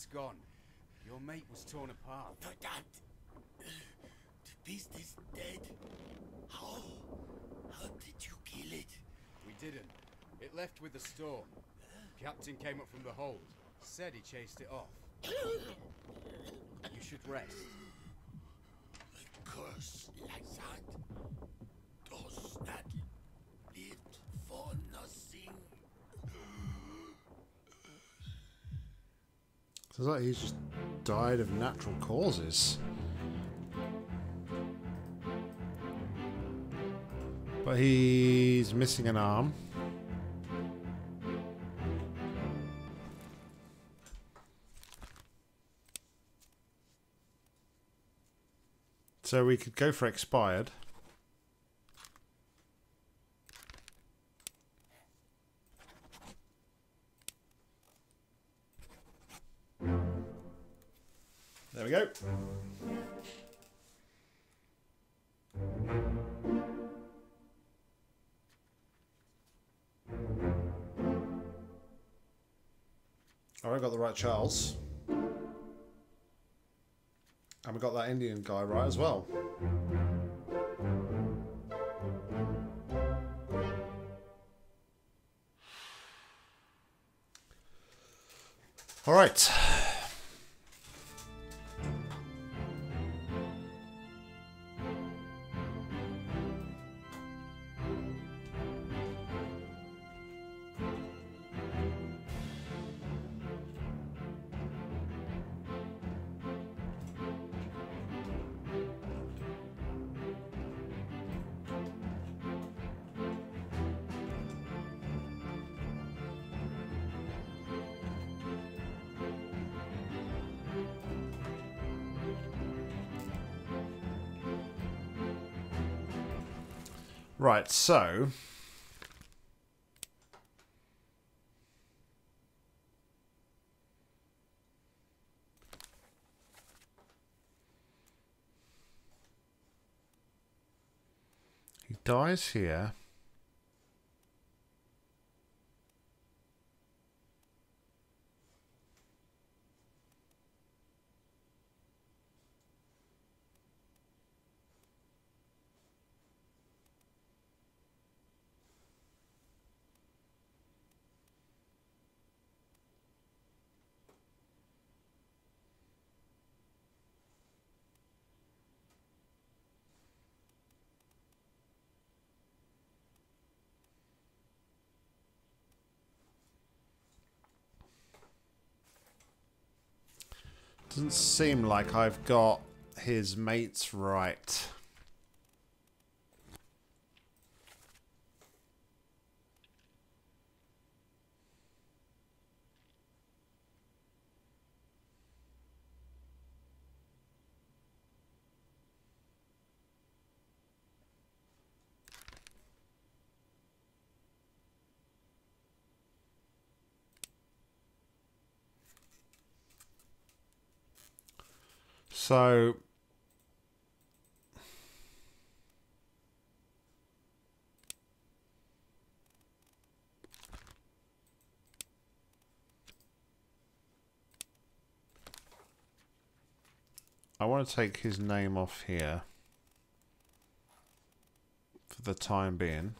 Squid's gone. Your mate was torn apart. The that. The beast is dead. How? How did you kill it? We didn't. It left with the storm. Captain came up from the hold. Said he chased it off. You should rest. A curse like that Sounds like he's just died of natural causes. But he's missing an arm. So we could go for expired. We go. All right, got the right Charles. And we got that Indian guy right as well. All right. Right, so he dies here. Doesn't seem like I've got his mates right. So I want to take his name off here for the time being.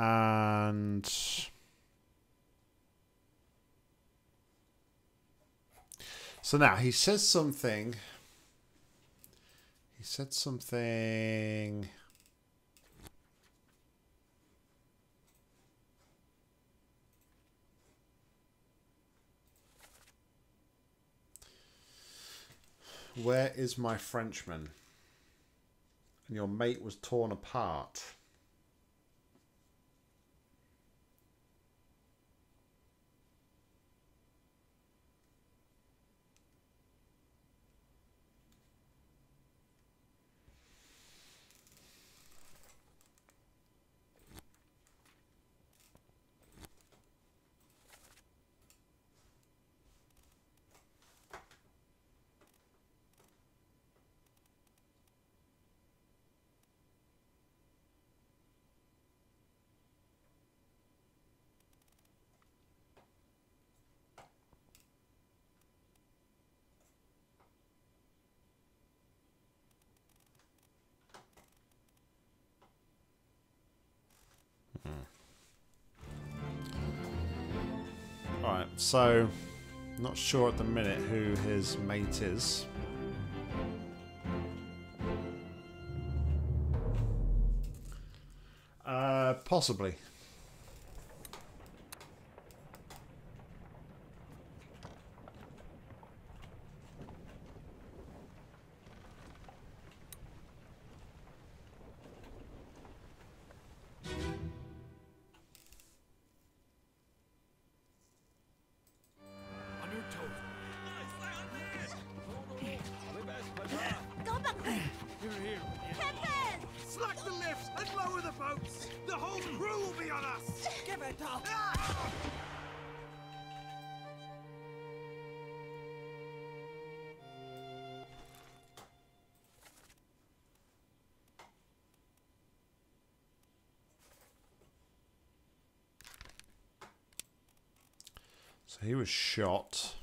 And so now he says something. He said something. Where is my frenchman? And your mate was torn apart Alright, so not sure at the minute who his mate is. Uh, possibly. So he was shot.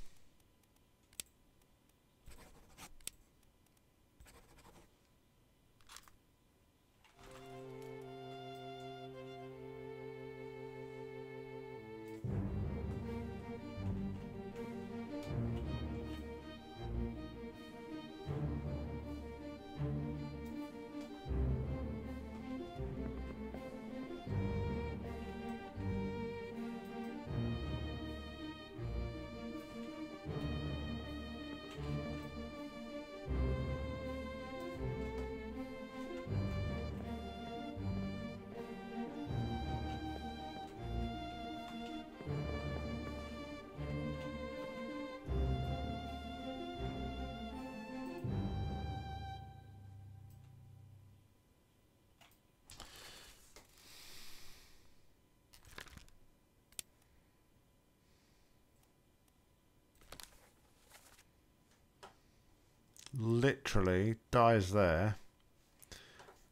Dies there.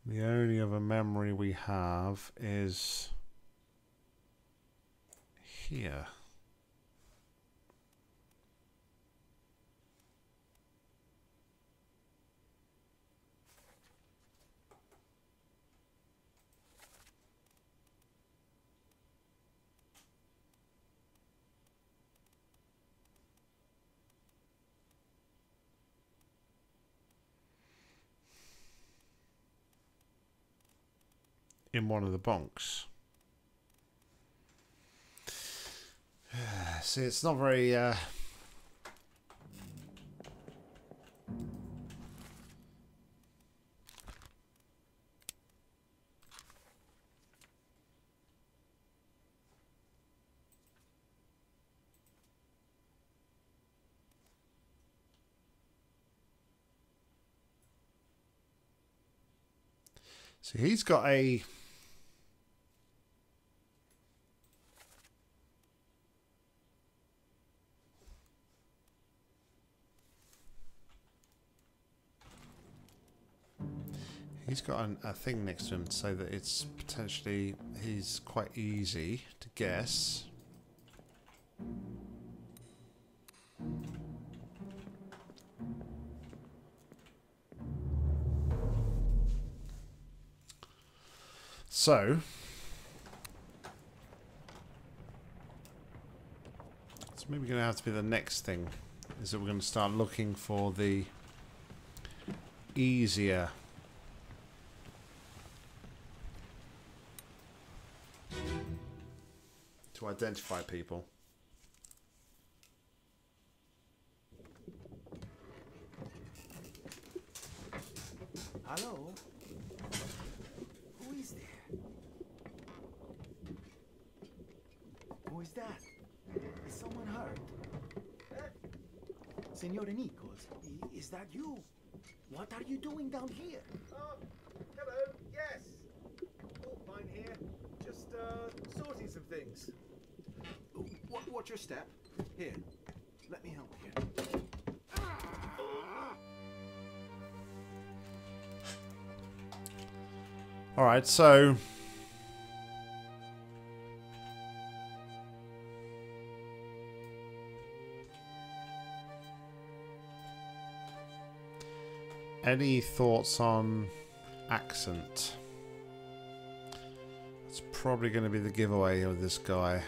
The only other memory we have is here. In one of the bunks. See, it's not very. Uh, So he's got a He's got an, a thing next to him to say that it's potentially he's quite easy to guess. So, it's maybe going to have to be the next thing. Is that we're going to start looking for the easier to identify people. Hello? Who is there? Who is that? Is someone hurt? Senor Nichols, is that you? What are you doing down here? Oh, hello, yes. All fine here. Just, uh, sorting some things. Watch your step. Here, let me help you. All right, so any thoughts on accent? It's probably going to be the giveaway of this guy.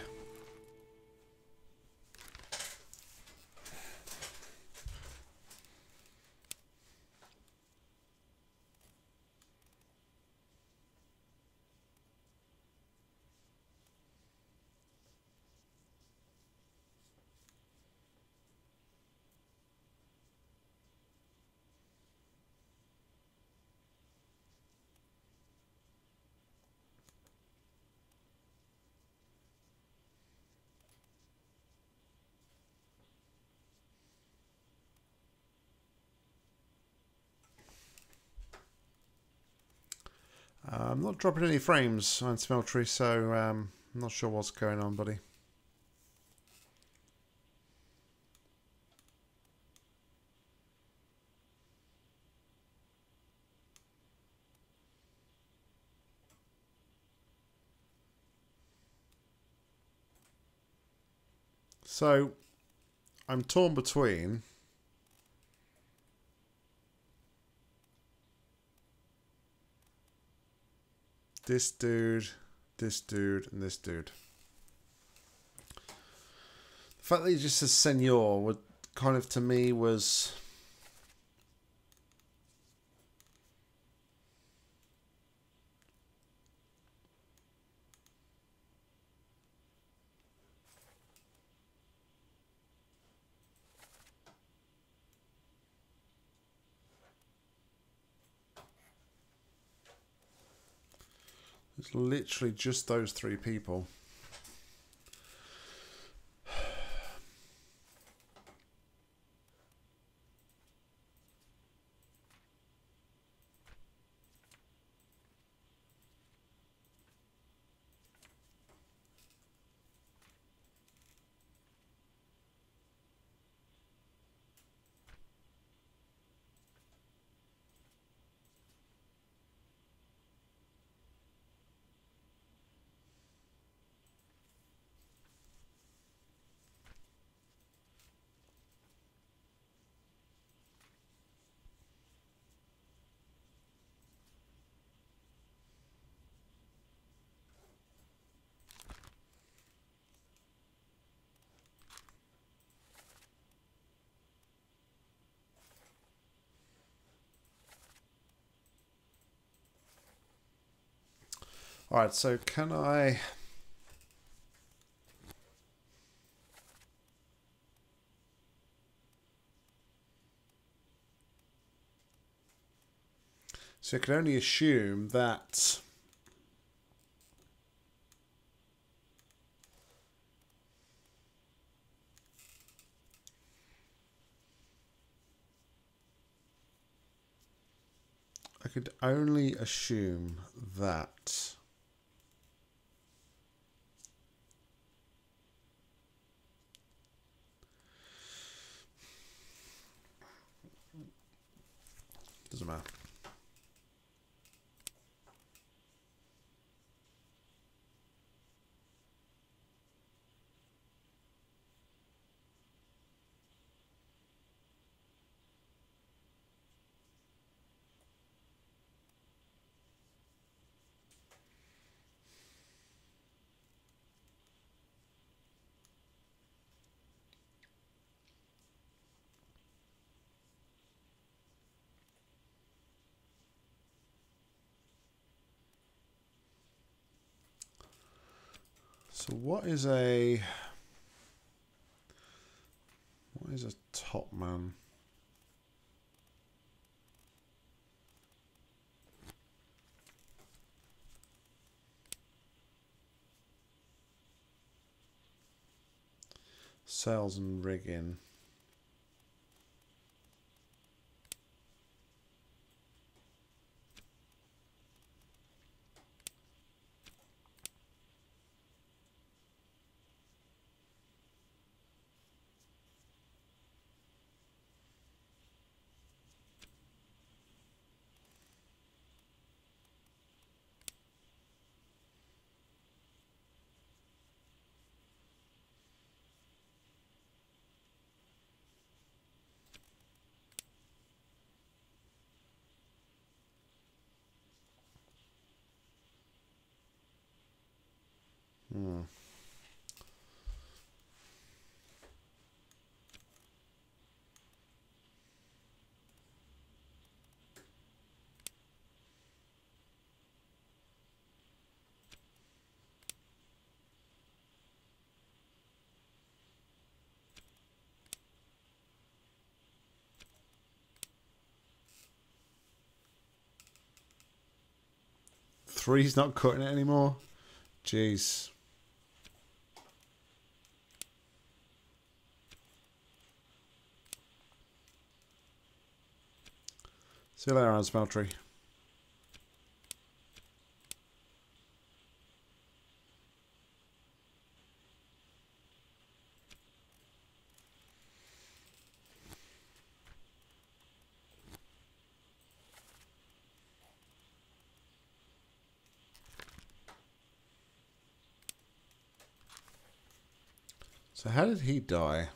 Uh, I'm not dropping any frames on Smeltery, so um, I'm not sure what's going on, buddy. So, I'm torn between this dude, this dude, and this dude. The fact that he just says senor would kind of to me was literally just those three people. All right, so can I? So I can only assume that I could only assume that Doesn't matter. What is a what is a top man? Sails and rigging. Three's not cutting it anymore. Jeez. See you later, on how did he die?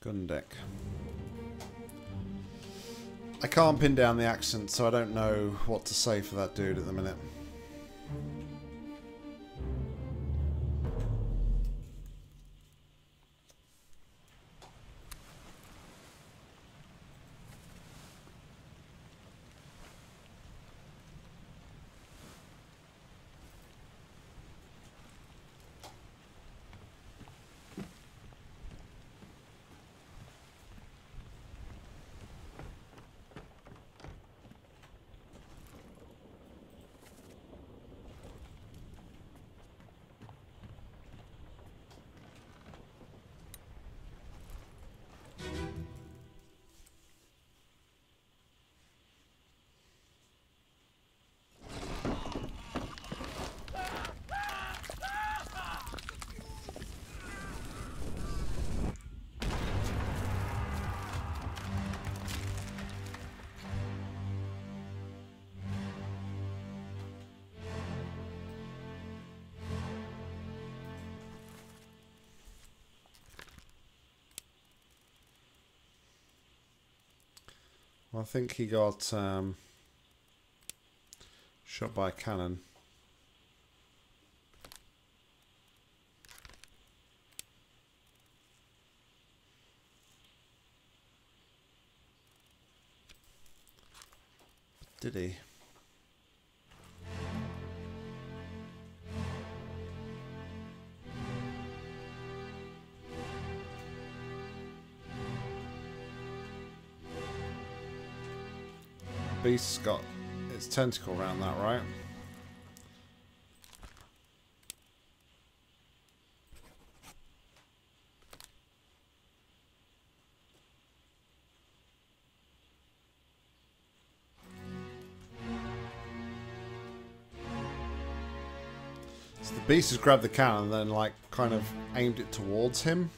Gun deck. I can't pin down the accent, so I don't know what to say for that dude at the minute. I think he got um, shot by a cannon. Beast's got its tentacle around that, right? So the beast has grabbed the cannon and then like kind of aimed it towards him.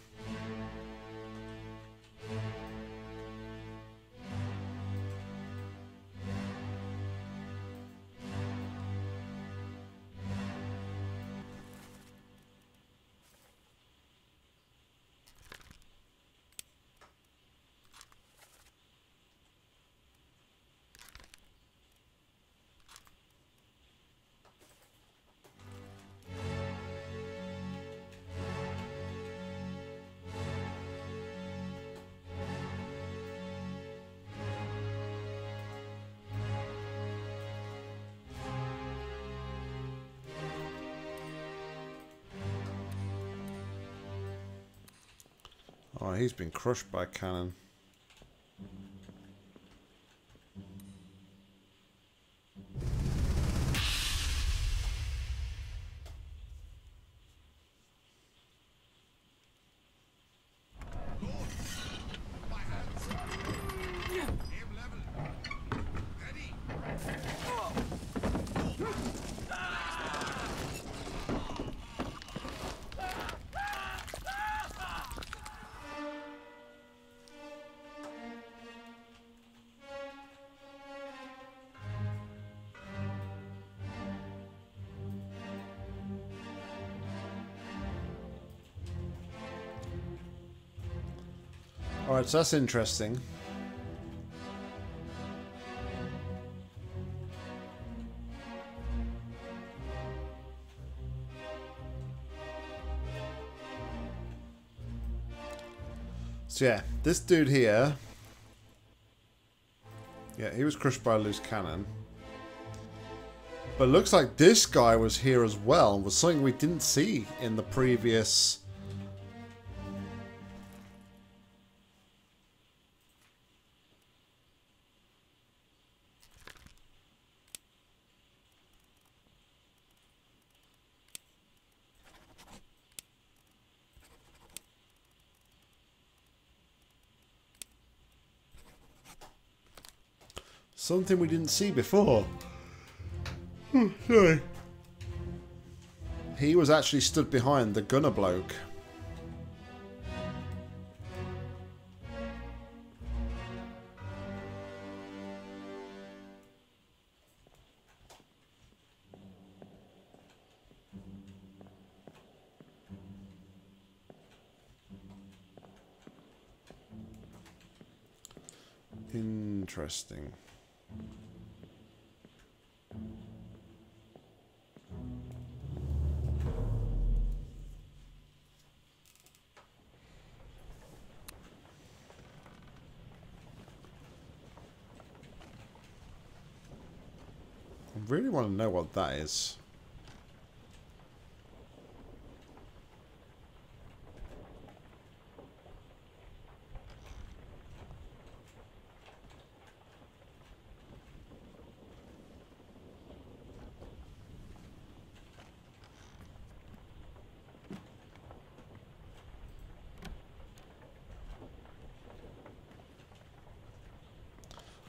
Oh, he's been crushed by cannon. Alright, so that's interesting. So yeah, this dude here... Yeah, he was crushed by a loose cannon. But looks like this guy was here as well, was something we didn't see in the previous... something we didn't see before. Hmm, Sorry. He was actually stood behind the gunner bloke. Interesting. Know what that is.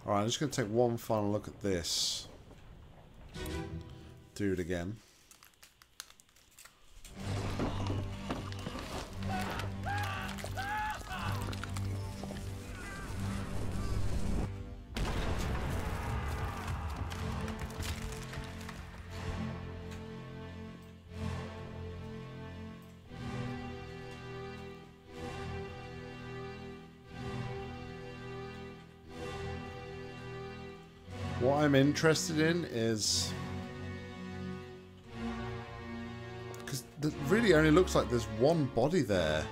Alright, I'm just going to take one final look at this. Do it again. What I'm interested in is really only looks like there's one body there.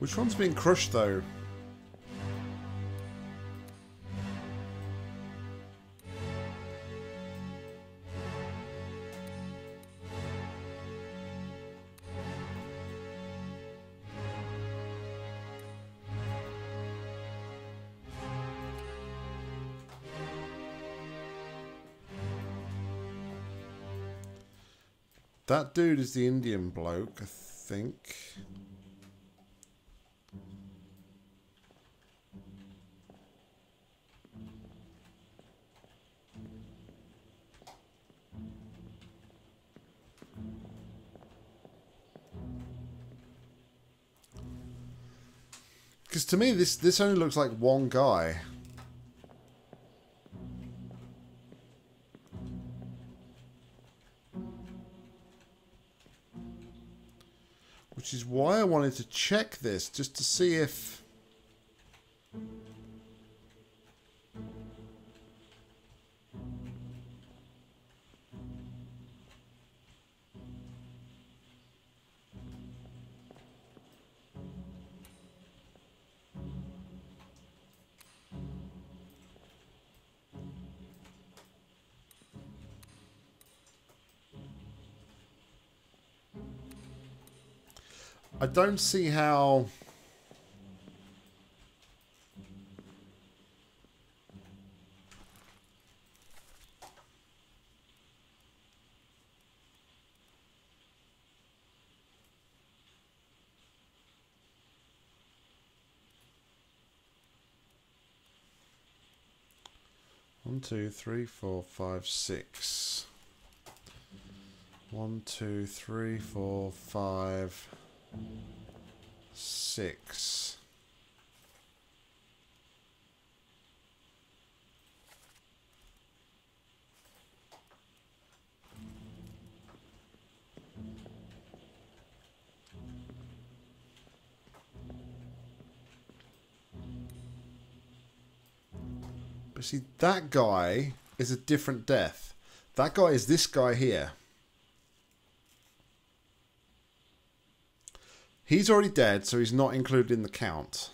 Which one's being crushed though? That dude is the Indian bloke, I think. Because to me, this this only looks like one guy. Wanted to check this, just to see if... don't see how... One, two, three, four, five, six. One, two, three, four, five, six. But see, that guy is a different death. That guy is this guy here. He's already dead, so he's not included in the count.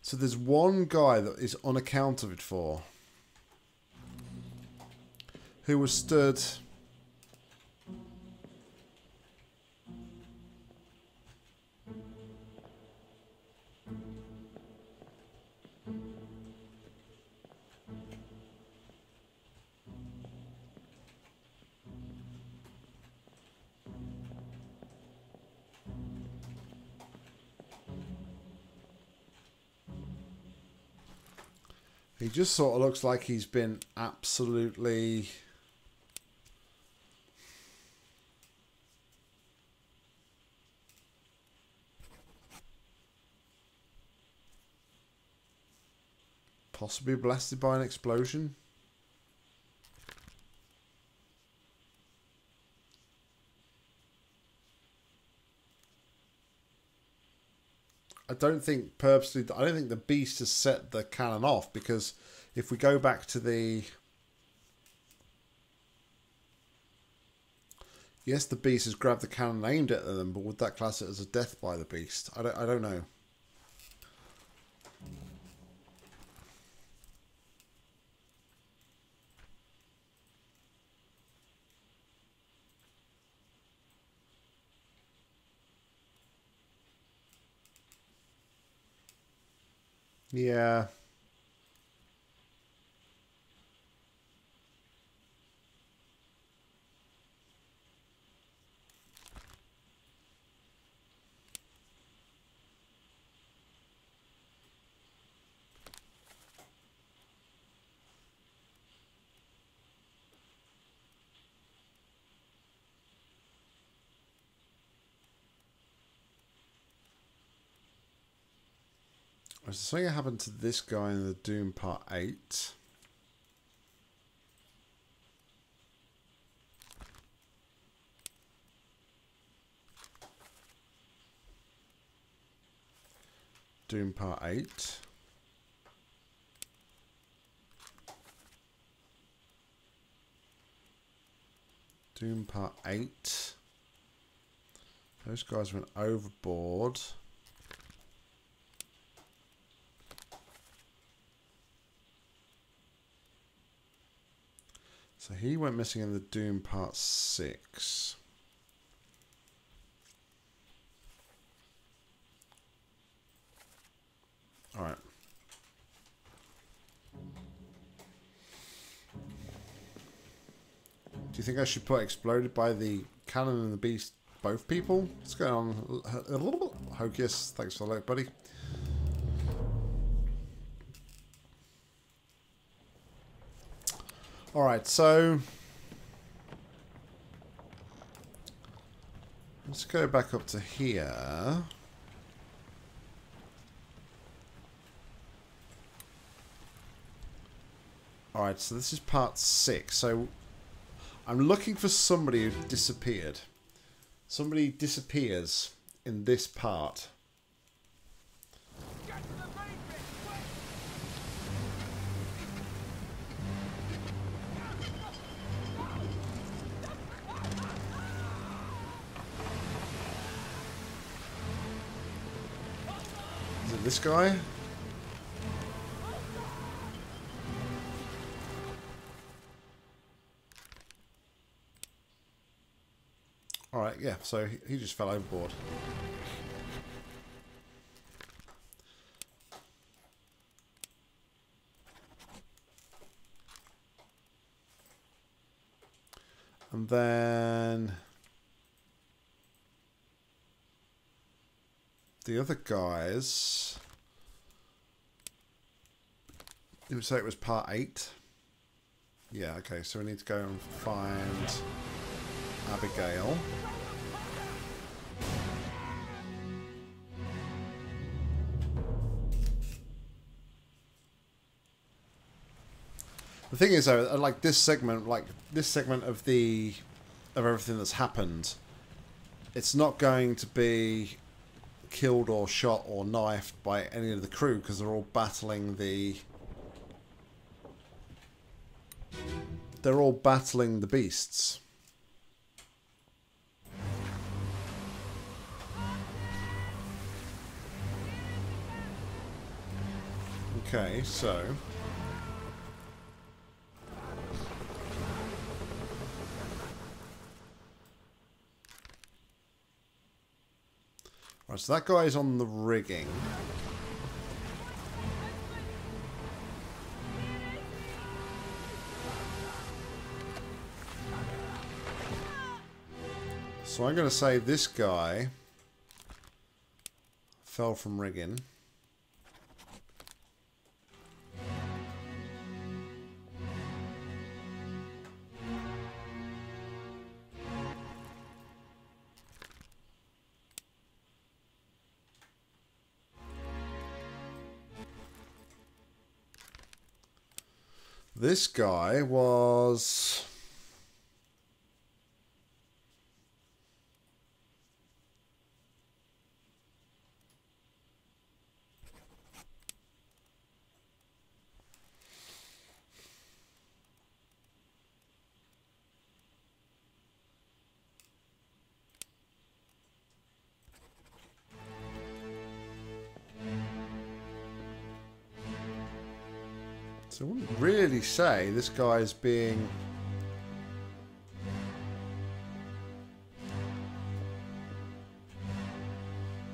So there's one guy that is unaccounted for. Who was stood... He just sort of looks like he's been absolutely... Possibly blasted by an explosion. I don't think purposely. I don't think the beast has set the cannon off because if we go back to the Yes, the beast has grabbed the cannon aimed at them, but would that class it as a death by the beast? I don't, I don't know. Yeah. Something happened to this guy in the Doom Part 8. Doom Part 8. Doom Part 8. Those guys went overboard. So he went missing in the Doom Part 6. Alright. Do you think I should put exploded by the cannon and the beast both people? What's going on? A little bit. Hocus, thanks for the like, buddy. Alright, so... Let's go back up to here. Alright, so this is part six. So I'm looking for somebody who disappeared. Somebody disappears in this part. This guy? Alright, yeah, so he- he just fell overboard. And then... The other guys... Would say it was part 8? Yeah, okay, so we need to go and find Abigail. The thing is, though, like this segment, like this segment of the of everything that's happened, it's not going to be killed or shot or knifed by any of the crew because they're all battling the. They're all battling the beasts. Okay, so. Right, so that guy's on the rigging. So I'm going to say this guy fell from rigging. This guy was... say this guy is being...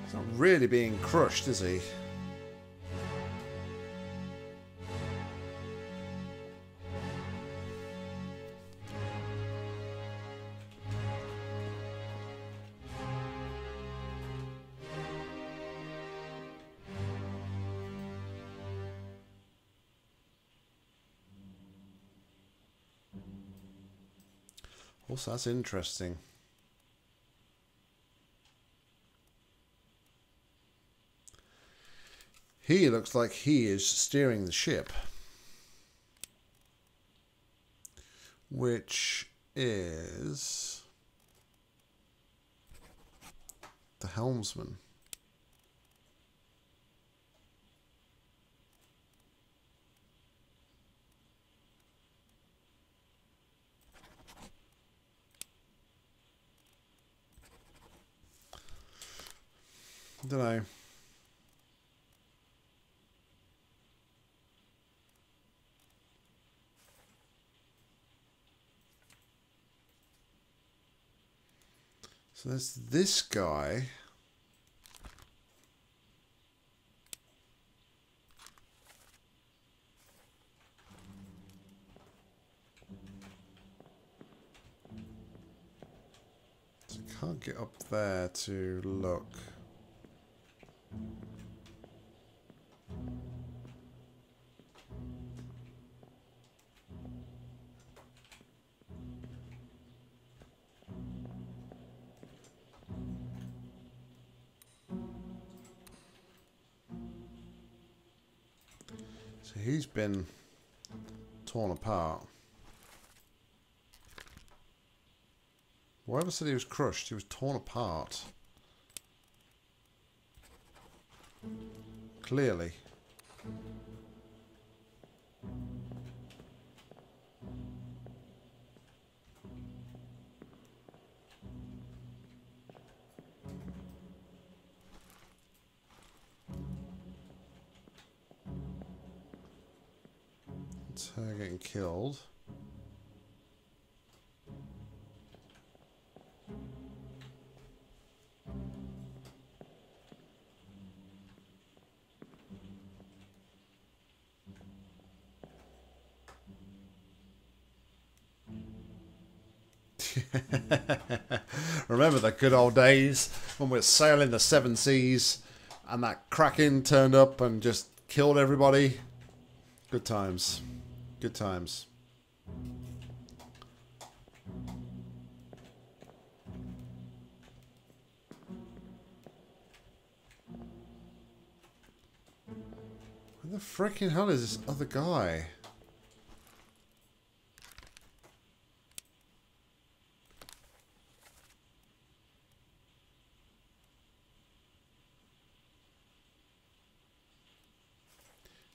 He's not really being crushed, is he? That's interesting. He looks like he is steering the ship. Which is the helmsman. Don't know. So there's this guy. So can't get up there to look. Said he was crushed, he was torn apart. Clearly. Good old days when we're sailing the seven seas and that kraken turned up and just killed everybody? Good times. Good times. Where the freaking hell is this other guy?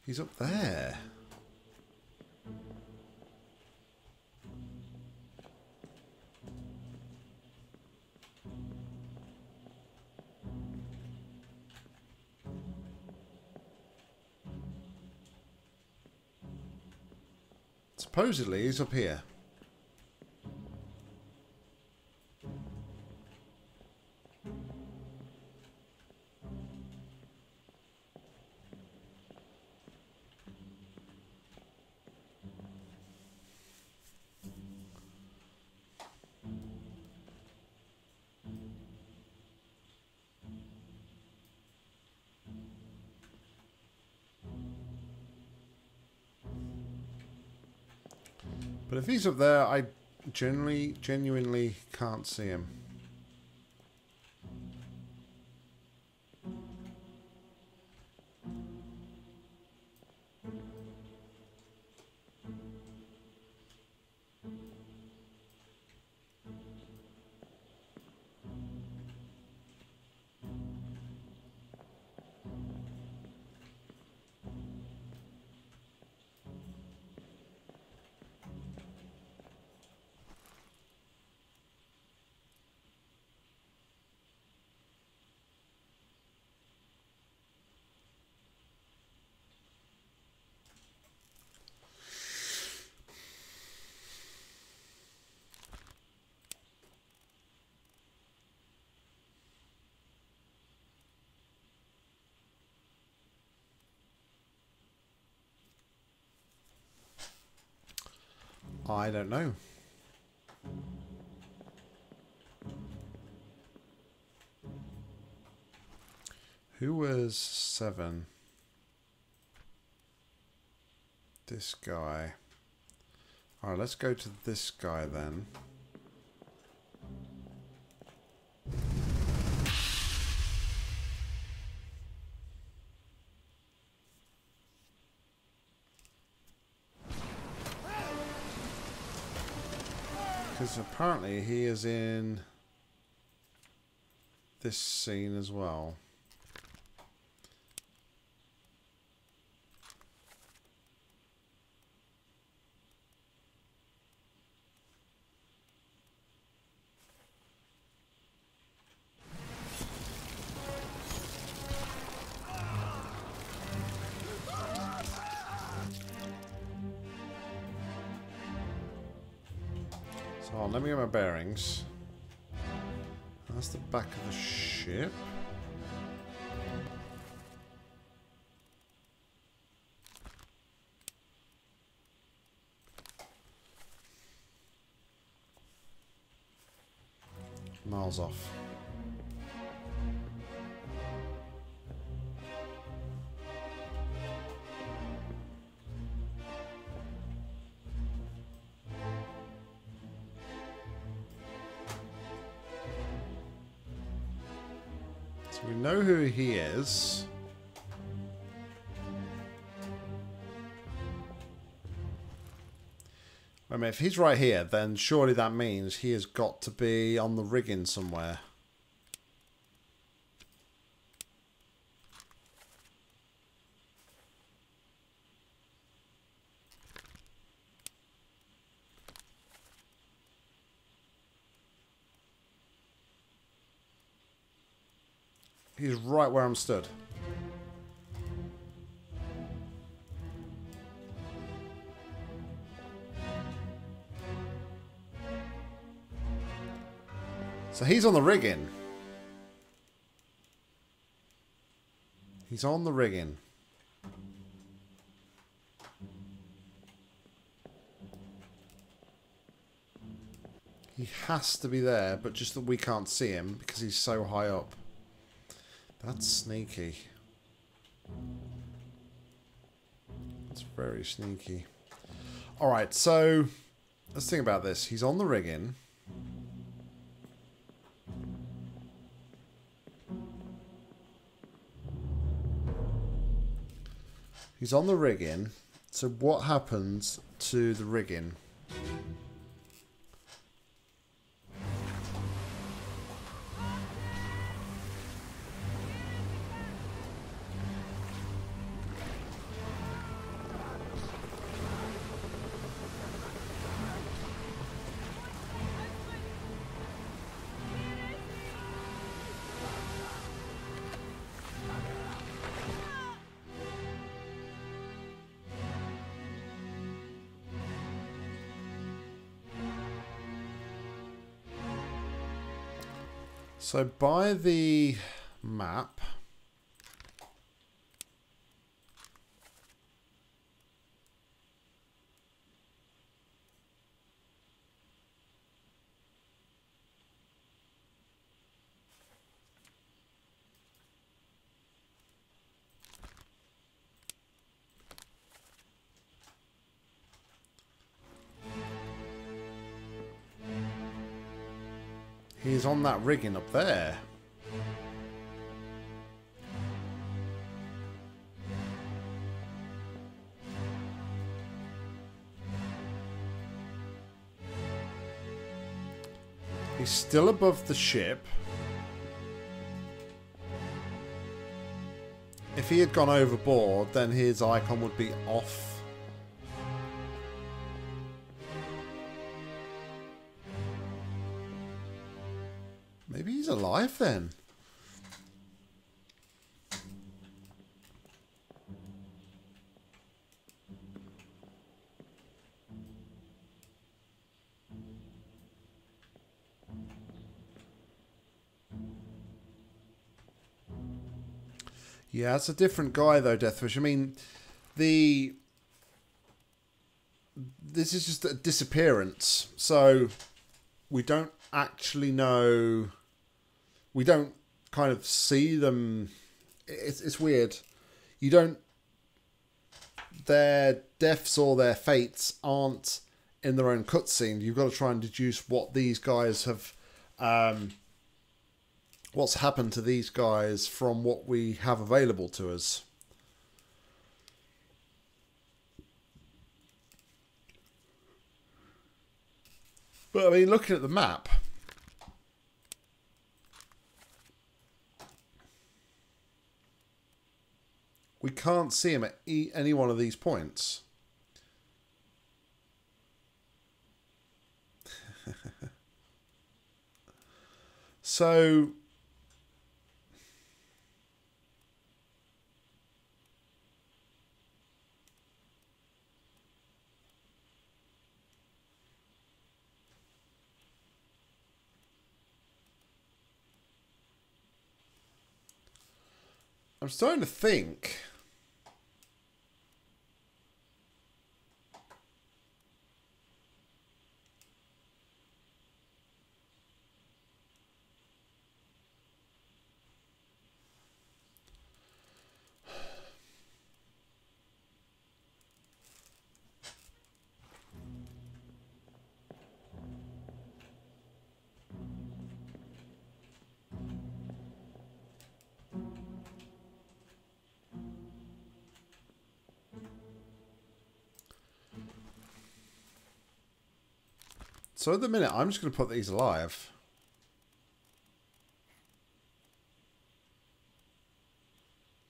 He's up there. Supposedly he's up here. If he's up there, I generally, genuinely can't see him. I don't know. Who was seven? This guy. Alright, let's go to this guy then. Because apparently he is in this scene as well. Is. I mean, if he's right here, then surely that means he has got to be on the rigging somewhere. He's right where I'm stood. So he's on the rigging. He's on the rigging. He has to be there, but just that we can't see him because he's so high up. That's sneaky. That's very sneaky. Alright, so let's think about this. He's on the rigging. He's on the rigging. So what happens to the rigging? So by the map, on that rigging up there. He's still above the ship. If he had gone overboard, then his icon would be off. Then. Yeah, it's a different guy though, Deathwish. I mean, the this is just a disappearance. So we don't actually know. We don't kind of see them. It's it's weird. You don't. Their deaths or their fates aren't in their own cutscene. You've got to try and deduce what these guys have. Um, what's happened to these guys from what we have available to us. But I mean, looking at the map, we can't see him at any one of these points. so I'm starting to think. So at the minute, I'm just going to put these alive.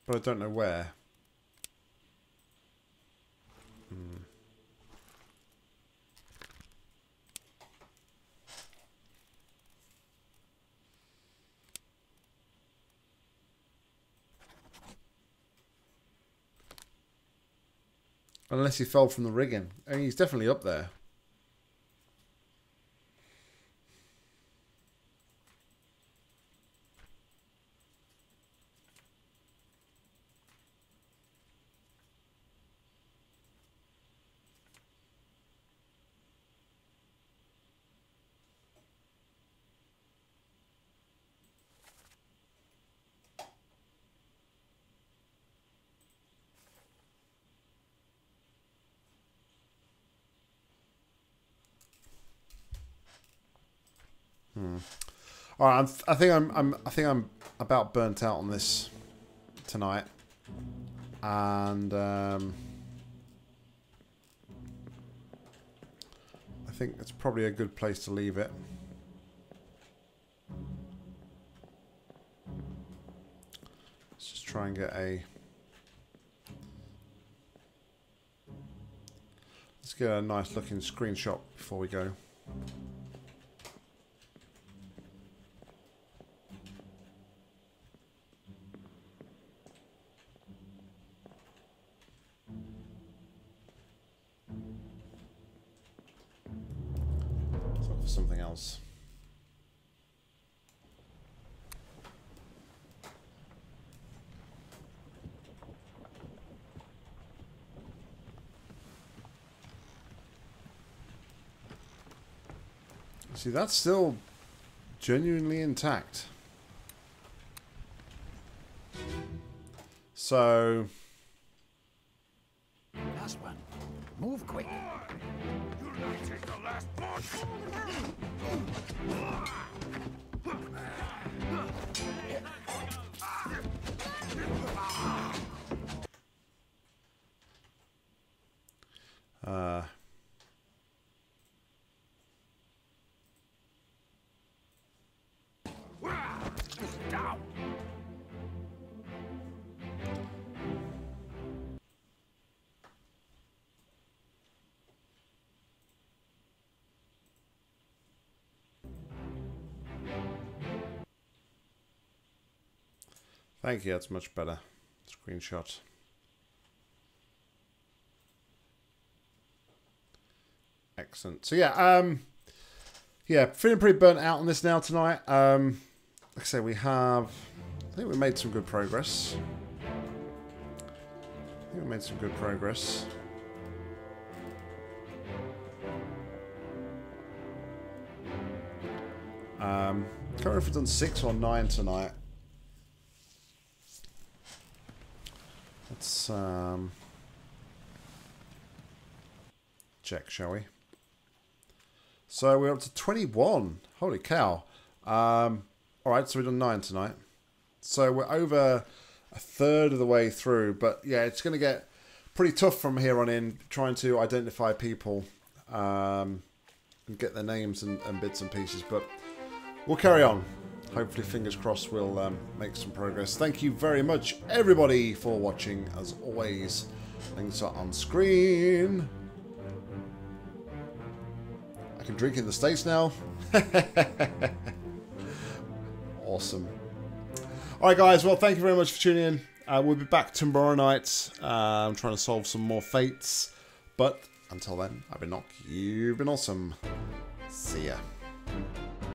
But I don't know where. Hmm. Unless he fell from the rigging. I mean, he's definitely up there. All right, I'm, I think I'm, I'm, I think I'm about burnt out on this tonight, and um, I think it's probably a good place to leave it. Let's just try and get a. Let's get a nice looking screenshot before we go. See, that's still genuinely intact. So, Thank you, that's much better. Screenshot. Excellent. So yeah, um, yeah, feeling pretty burnt out on this now tonight. Um, like I say, we have, I think we made some good progress. I think we made some good progress. Um, can't remember if we've done six or nine tonight. Um, check, shall we? So we're up to 21. Holy cow. Um, all right, so we've done nine tonight. So we're over a third of the way through. But yeah, it's going to get pretty tough from here on in trying to identify people um, and get their names and, and bits and pieces. But we'll carry on. Hopefully, fingers crossed, we'll um, make some progress. Thank you very much, everybody, for watching. As always, links are on screen. I can drink in the States now. awesome. All right, guys. Well, thank you very much for tuning in. Uh, we'll be back tomorrow night. Uh, I'm trying to solve some more fates. But until then, I've been Nock. You've been awesome. See ya.